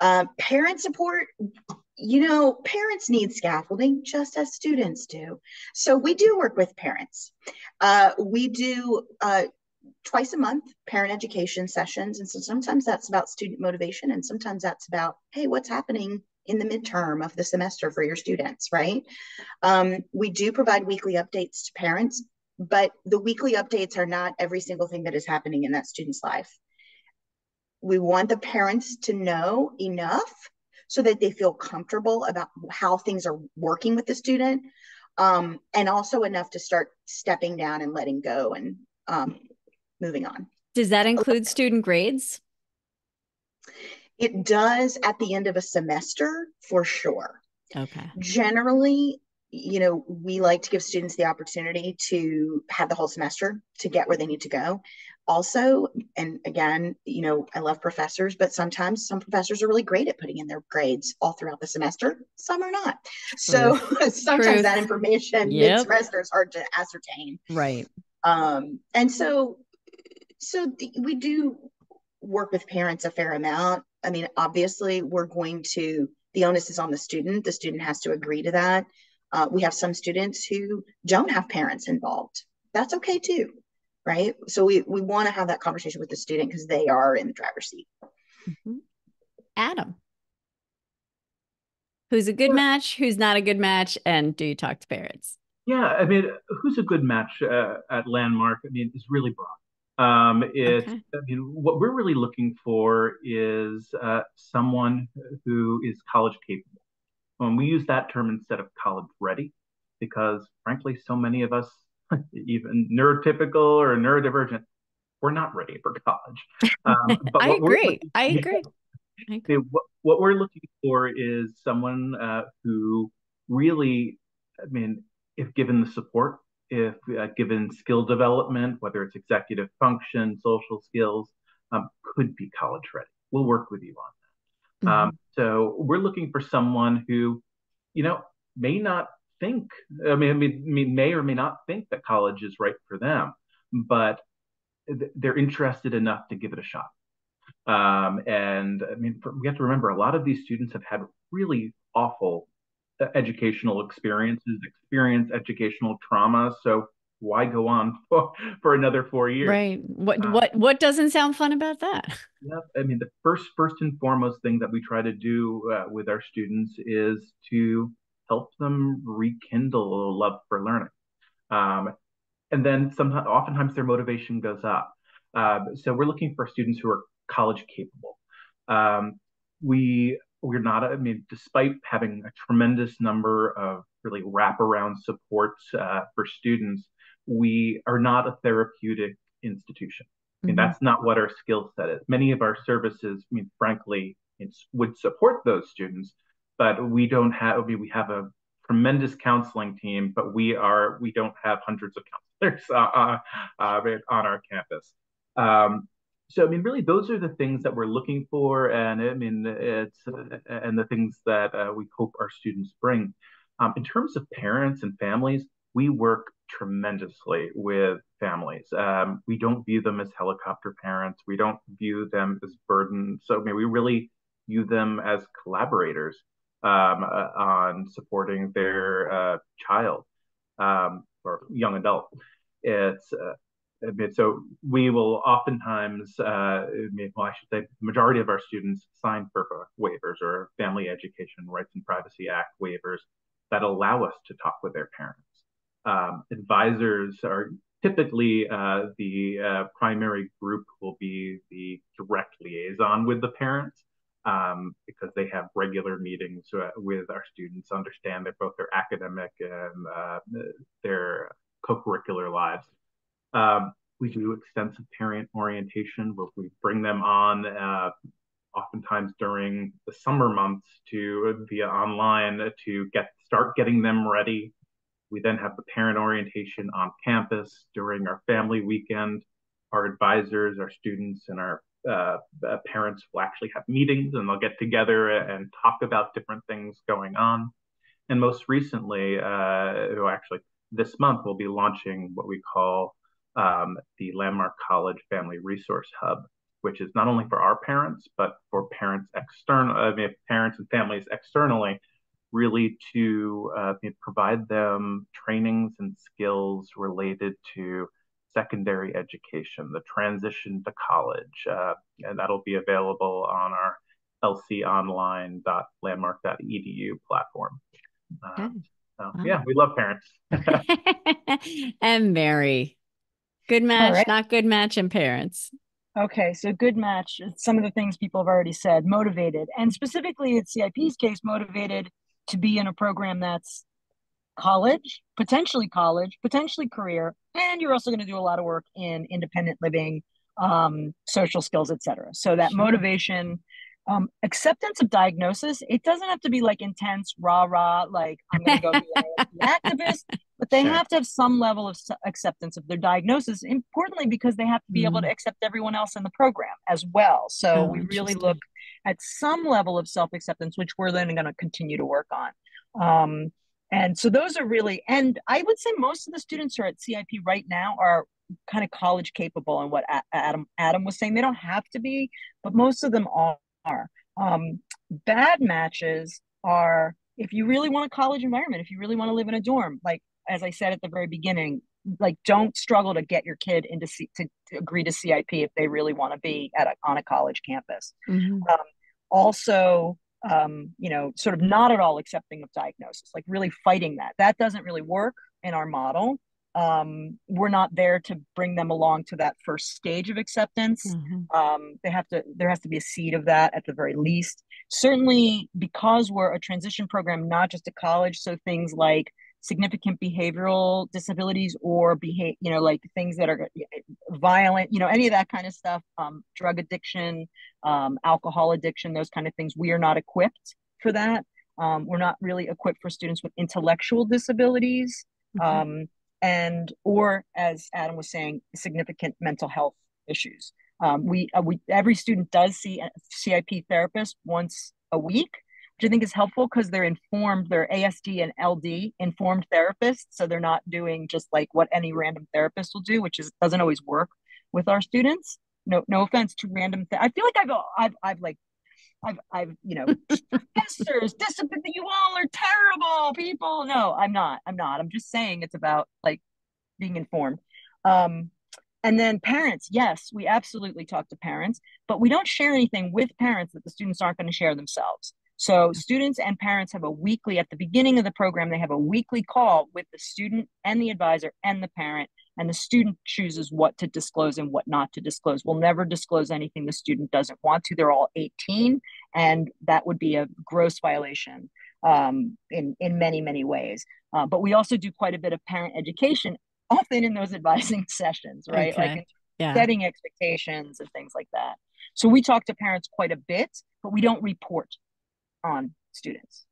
Uh, parent support, you know, parents need scaffolding just as students do. So we do work with parents. Uh, we do uh, twice a month parent education sessions. And so sometimes that's about student motivation, and sometimes that's about, hey, what's happening in the midterm of the semester for your students, right? Um, we do provide weekly updates to parents, but the weekly updates are not every single thing that is happening in that student's life. We want the parents to know enough so that they feel comfortable about how things are working with the student, um, and also enough to start stepping down and letting go and um, moving on. Does that include student grades? It does at the end of a semester for sure. Okay. Generally, you know, we like to give students the opportunity to have the whole semester to get where they need to go. Also, and again, you know, I love professors, but sometimes some professors are really great at putting in their grades all throughout the semester. Some are not. So *laughs* sometimes Truth. that information *laughs* yep. mid-semester is hard to ascertain. Right. Um, and so so we do work with parents a fair amount. I mean, obviously, we're going to, the onus is on the student. The student has to agree to that. Uh, we have some students who don't have parents involved. That's okay too, right? So we, we want to have that conversation with the student because they are in the driver's seat. Mm-hmm. Adam. Who's a good match? Who's not a good match? And do you talk to parents? Yeah, I mean, who's a good match uh, at Landmark? I mean, is really broad. Um, it, okay. I mean, what we're really looking for is uh, someone who is college capable. And we use that term instead of college ready, because frankly, so many of us, *laughs* even neurotypical or neurodivergent, we're not ready for college. Um, *laughs* but I, *laughs* agree. I agree. I agree. What, what, we're looking for is someone uh, who really, I mean, if given the support, if uh, given skill development, whether it's executive function, social skills, um, could be college ready. We'll work with you on that. Mm-hmm. Um, so we're looking for someone who, you know, may not think, I mean, I mean, may or may not think that college is right for them, but th- they're interested enough to give it a shot. Um, and I mean, for, we have to remember a lot of these students have had really awful educational experiences, experience educational trauma. So why go on for, for another four years? Right. What um, what what doesn't sound fun about that? *laughs* Yeah, I mean, the first first and foremost thing that we try to do uh, with our students is to help them rekindle a love for learning, um, and then sometimes oftentimes their motivation goes up. Uh, so we're looking for students who are college capable. Um, we we're not, I mean, despite having a tremendous number of really wraparound supports uh, for students, we are not a therapeutic institution. I mean, mm-hmm. that's not what our skill set is. Many of our services, I mean, frankly, it's would support those students, but we don't have, we have a tremendous counseling team, but we are, we don't have hundreds of counselors *laughs* uh, uh, uh on our campus. Um, so I mean, really, those are the things that we're looking for, and I mean, it's and the things that uh, we hope our students bring. Um, in terms of parents and families, we work tremendously with families. Um, we don't view them as helicopter parents. We don't view them as burden. So I mean, we really view them as collaborators um, uh, on supporting their uh, child um, or young adult. It's uh, so we will oftentimes, uh, well, I should say, the majority of our students sign FERPA waivers or Family Education Rights and Privacy Act waivers that allow us to talk with their parents. Um, advisors are typically uh, the uh, primary group will be the direct liaison with the parents um, because they have regular meetings uh, with our students, understand that both their academic and uh, their co-curricular lives. Um, we do extensive parent orientation where we bring them on uh, oftentimes during the summer months to via online to get start getting them ready. We then have the parent orientation on campus during our family weekend. Our advisors, our students, and our uh, parents will actually have meetings and they'll get together and talk about different things going on. And most recently, uh, actually this month, we'll be launching what we call um, the Landmark College Family Resource Hub, which is not only for our parents, but for parents external, I mean, parents and families externally, really to uh, provide them trainings and skills related to secondary education, the transition to college, uh, and that'll be available on our lconline.landmark.edu platform. Uh, so, yeah, we love parents. *laughs* and Mary, good match, right. not good match, and parents. Okay, so good match. Some of the things people have already said, motivated, and specifically in CIP's case, motivated to be in a program that's college, potentially college, potentially career, and you're also going to do a lot of work in independent living, um, social skills, etc. So that motivation, um, acceptance of diagnosis, it doesn't have to be like intense, rah rah, like I'm going to go be *laughs* an activist, but they sure. have to have some level of acceptance of their diagnosis. Importantly, because they have to be mm. able to mm-hmm. accept everyone else in the program as well. So oh, we really look at some level of self acceptance, which we're then going to continue to work on. Um, and so those are really, and I would say most of the students who are at CIP right now are kind of college capable and what Adam Adam was saying. They don't have to be, but most of them are. Um, bad matches are if you really want a college environment, if you really want to live in a dorm, like as I said at the very beginning, like don't struggle to get your kid into C- to, to agree to CIP if they really want to be at a, on a college campus. Mm-hmm. Um, also, um, you know, sort of not at all accepting of diagnosis, like really fighting that. That doesn't really work in our model. Um, we're not there to bring them along to that first stage of acceptance. Mm-hmm. Um, they have to. There has to be a seed of that at the very least. Certainly, because we're a transition program, not just a college. So things like significant behavioral disabilities or behave you know like things that are violent you know any of that kind of stuff um, drug addiction um, alcohol addiction those kind of things we are not equipped for that um, we're not really equipped for students with intellectual disabilities mm-hmm. and or as adam was saying significant mental health issues um, we, uh, we every student does see a cip therapist once a week which I think is helpful because they're informed, they're ASD and LD informed therapists. So they're not doing just like what any random therapist will do, which is doesn't always work with our students. No, no offense to random. Th- I feel like I've, I've, I've like, I've, I've, you know, *laughs* professors, discipline. You all are terrible people. No, I'm not. I'm not. I'm just saying it's about like being informed. Um, and then parents, yes, we absolutely talk to parents, but we don't share anything with parents that the students aren't going to share themselves. So students and parents have a weekly, at the beginning of the program, they have a weekly call with the student and the advisor and the parent, and the student chooses what to disclose and what not to disclose. We'll never disclose anything the student doesn't want to. They're all 18, and that would be a gross violation um, in, in many, many ways. Uh, but we also do quite a bit of parent education, often in those *laughs* advising sessions, right? Okay. Like yeah. setting expectations and things like that. So we talk to parents quite a bit, but we don't report on students,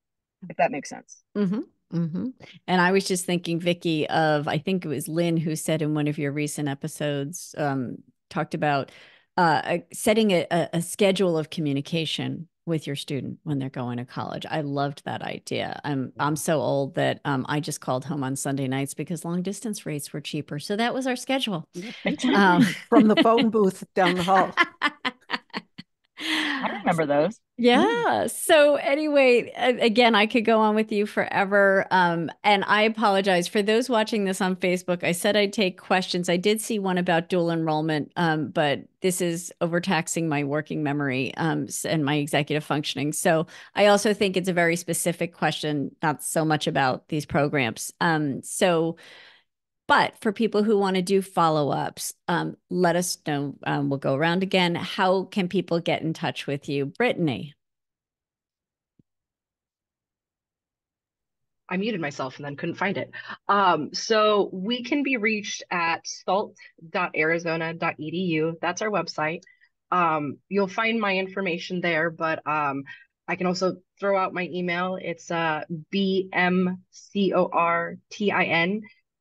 if that makes sense. Mm-hmm. Mm-hmm. And I was just thinking, Vicky, of I think it was Lynn who said in one of your recent episodes, um, talked about uh, setting a, a, schedule of communication with your student when they're going to college. I loved that idea. I'm I'm so old that um, I just called home on Sunday nights because long distance rates were cheaper. So that was our schedule um, *laughs* from the phone booth down the hall. *laughs* I *sighs* remember those. Yeah. So anyway, again, I could go on with you forever. Um, and I apologize for those watching this on Facebook. I said I'd take questions. I did see one about dual enrollment, um, but this is overtaxing my working memory um, and my executive functioning. So I also think it's a very specific question, not so much about these programs. Um, so but for people who want to do follow ups, um, let us know. Um, we'll go around again. How can people get in touch with you? Brittany. I muted myself and then couldn't find it. Um, so we can be reached at salt.arizona.edu. That's our website. Um, you'll find my information there, but um, I can also throw out my email. It's uh, bmcortin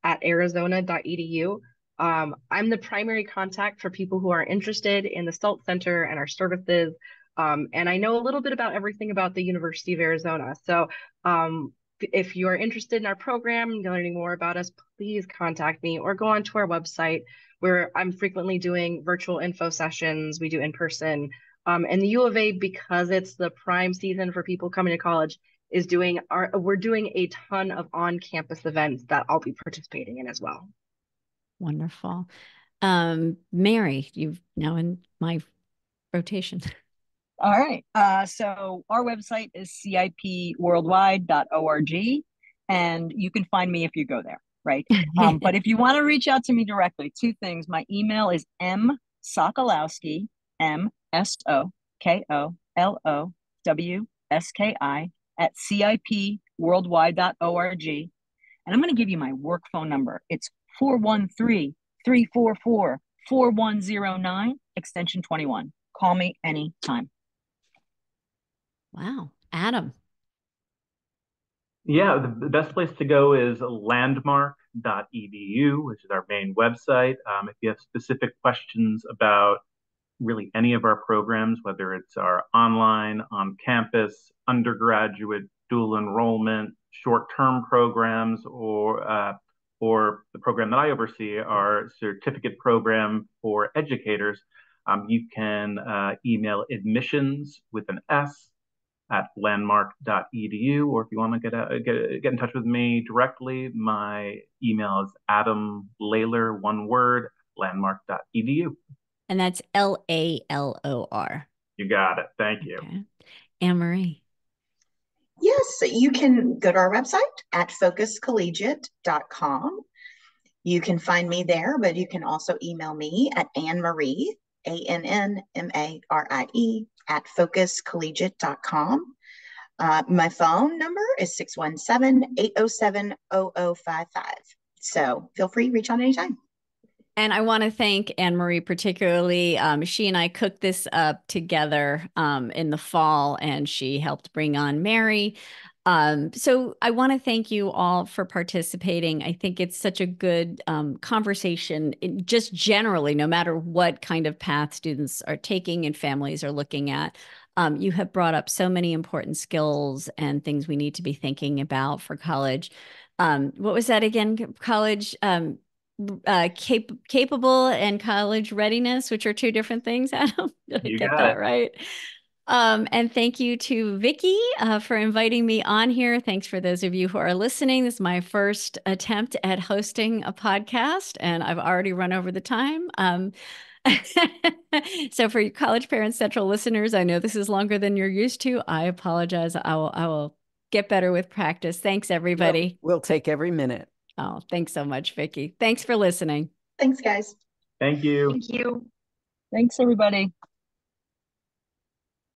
at arizona.edu. Um, I'm the primary contact for people who are interested in the SALT Center and our services. Um, and I know a little bit about everything about the University of Arizona. So um, if you are interested in our program, and learning more about us, please contact me or go onto our website where I'm frequently doing virtual info sessions. We do in person. Um, and the U of A, because it's the prime season for people coming to college, is doing our we're doing a ton of on-campus events that I'll be participating in as well. Wonderful. Um, Mary, you've now in my rotation. All right. Uh, so our website is cipworldwide.org, and you can find me if you go there, right? *laughs* um, but if you want to reach out to me directly, two things. My email is m sokolowski, M S O K O L O W S K I at cipworldwide.org. And I'm going to give you my work phone number. It's 413 344 4109, extension 21. Call me anytime. Wow. Adam. Yeah, the, the best place to go is landmark.edu, which is our main website. Um, if you have specific questions about really any of our programs, whether it's our online, on campus, undergraduate, dual enrollment, short-term programs, or uh, or the program that I oversee, our certificate program for educators, um, you can uh, email admissions with an S at landmark.edu, or if you want to get, get, get in touch with me directly, my email is Adam Lalor, one word, landmark.edu. And that's L A L O R. You got it. Thank you. Okay. Ann-Marie. Yes, you can go to our website at focuscollegiate.com. You can find me there, but you can also email me at Ann-Marie, A N N M A R I E, at focuscollegiate.com. Uh, my phone number is 617 807 0055. So feel free reach out anytime. And I want to thank Ann-Marie particularly. Um, she and I cooked this up together um, in the fall, and she helped bring on Mary. Um, so I want to thank you all for participating. I think it's such a good um, conversation, in, just generally, no matter what kind of path students are taking and families are looking at. Um, you have brought up so many important skills and things we need to be thinking about for college. Um, what was that again? College uh, cap- capable and college readiness, which are two different things. *laughs* Adam, did I get that it. right? Um, and thank you to Vicky uh, for inviting me on here. Thanks for those of you who are listening. This is my first attempt at hosting a podcast, and I've already run over the time. Um, *laughs* so for college parents central listeners, I know this is longer than you're used to. I apologize. I will I will get better with practice. Thanks everybody. We'll, we'll take every minute. Oh, thanks so much, Vicky. Thanks for listening. Thanks, guys. Thank you. Thank you. Thanks, everybody.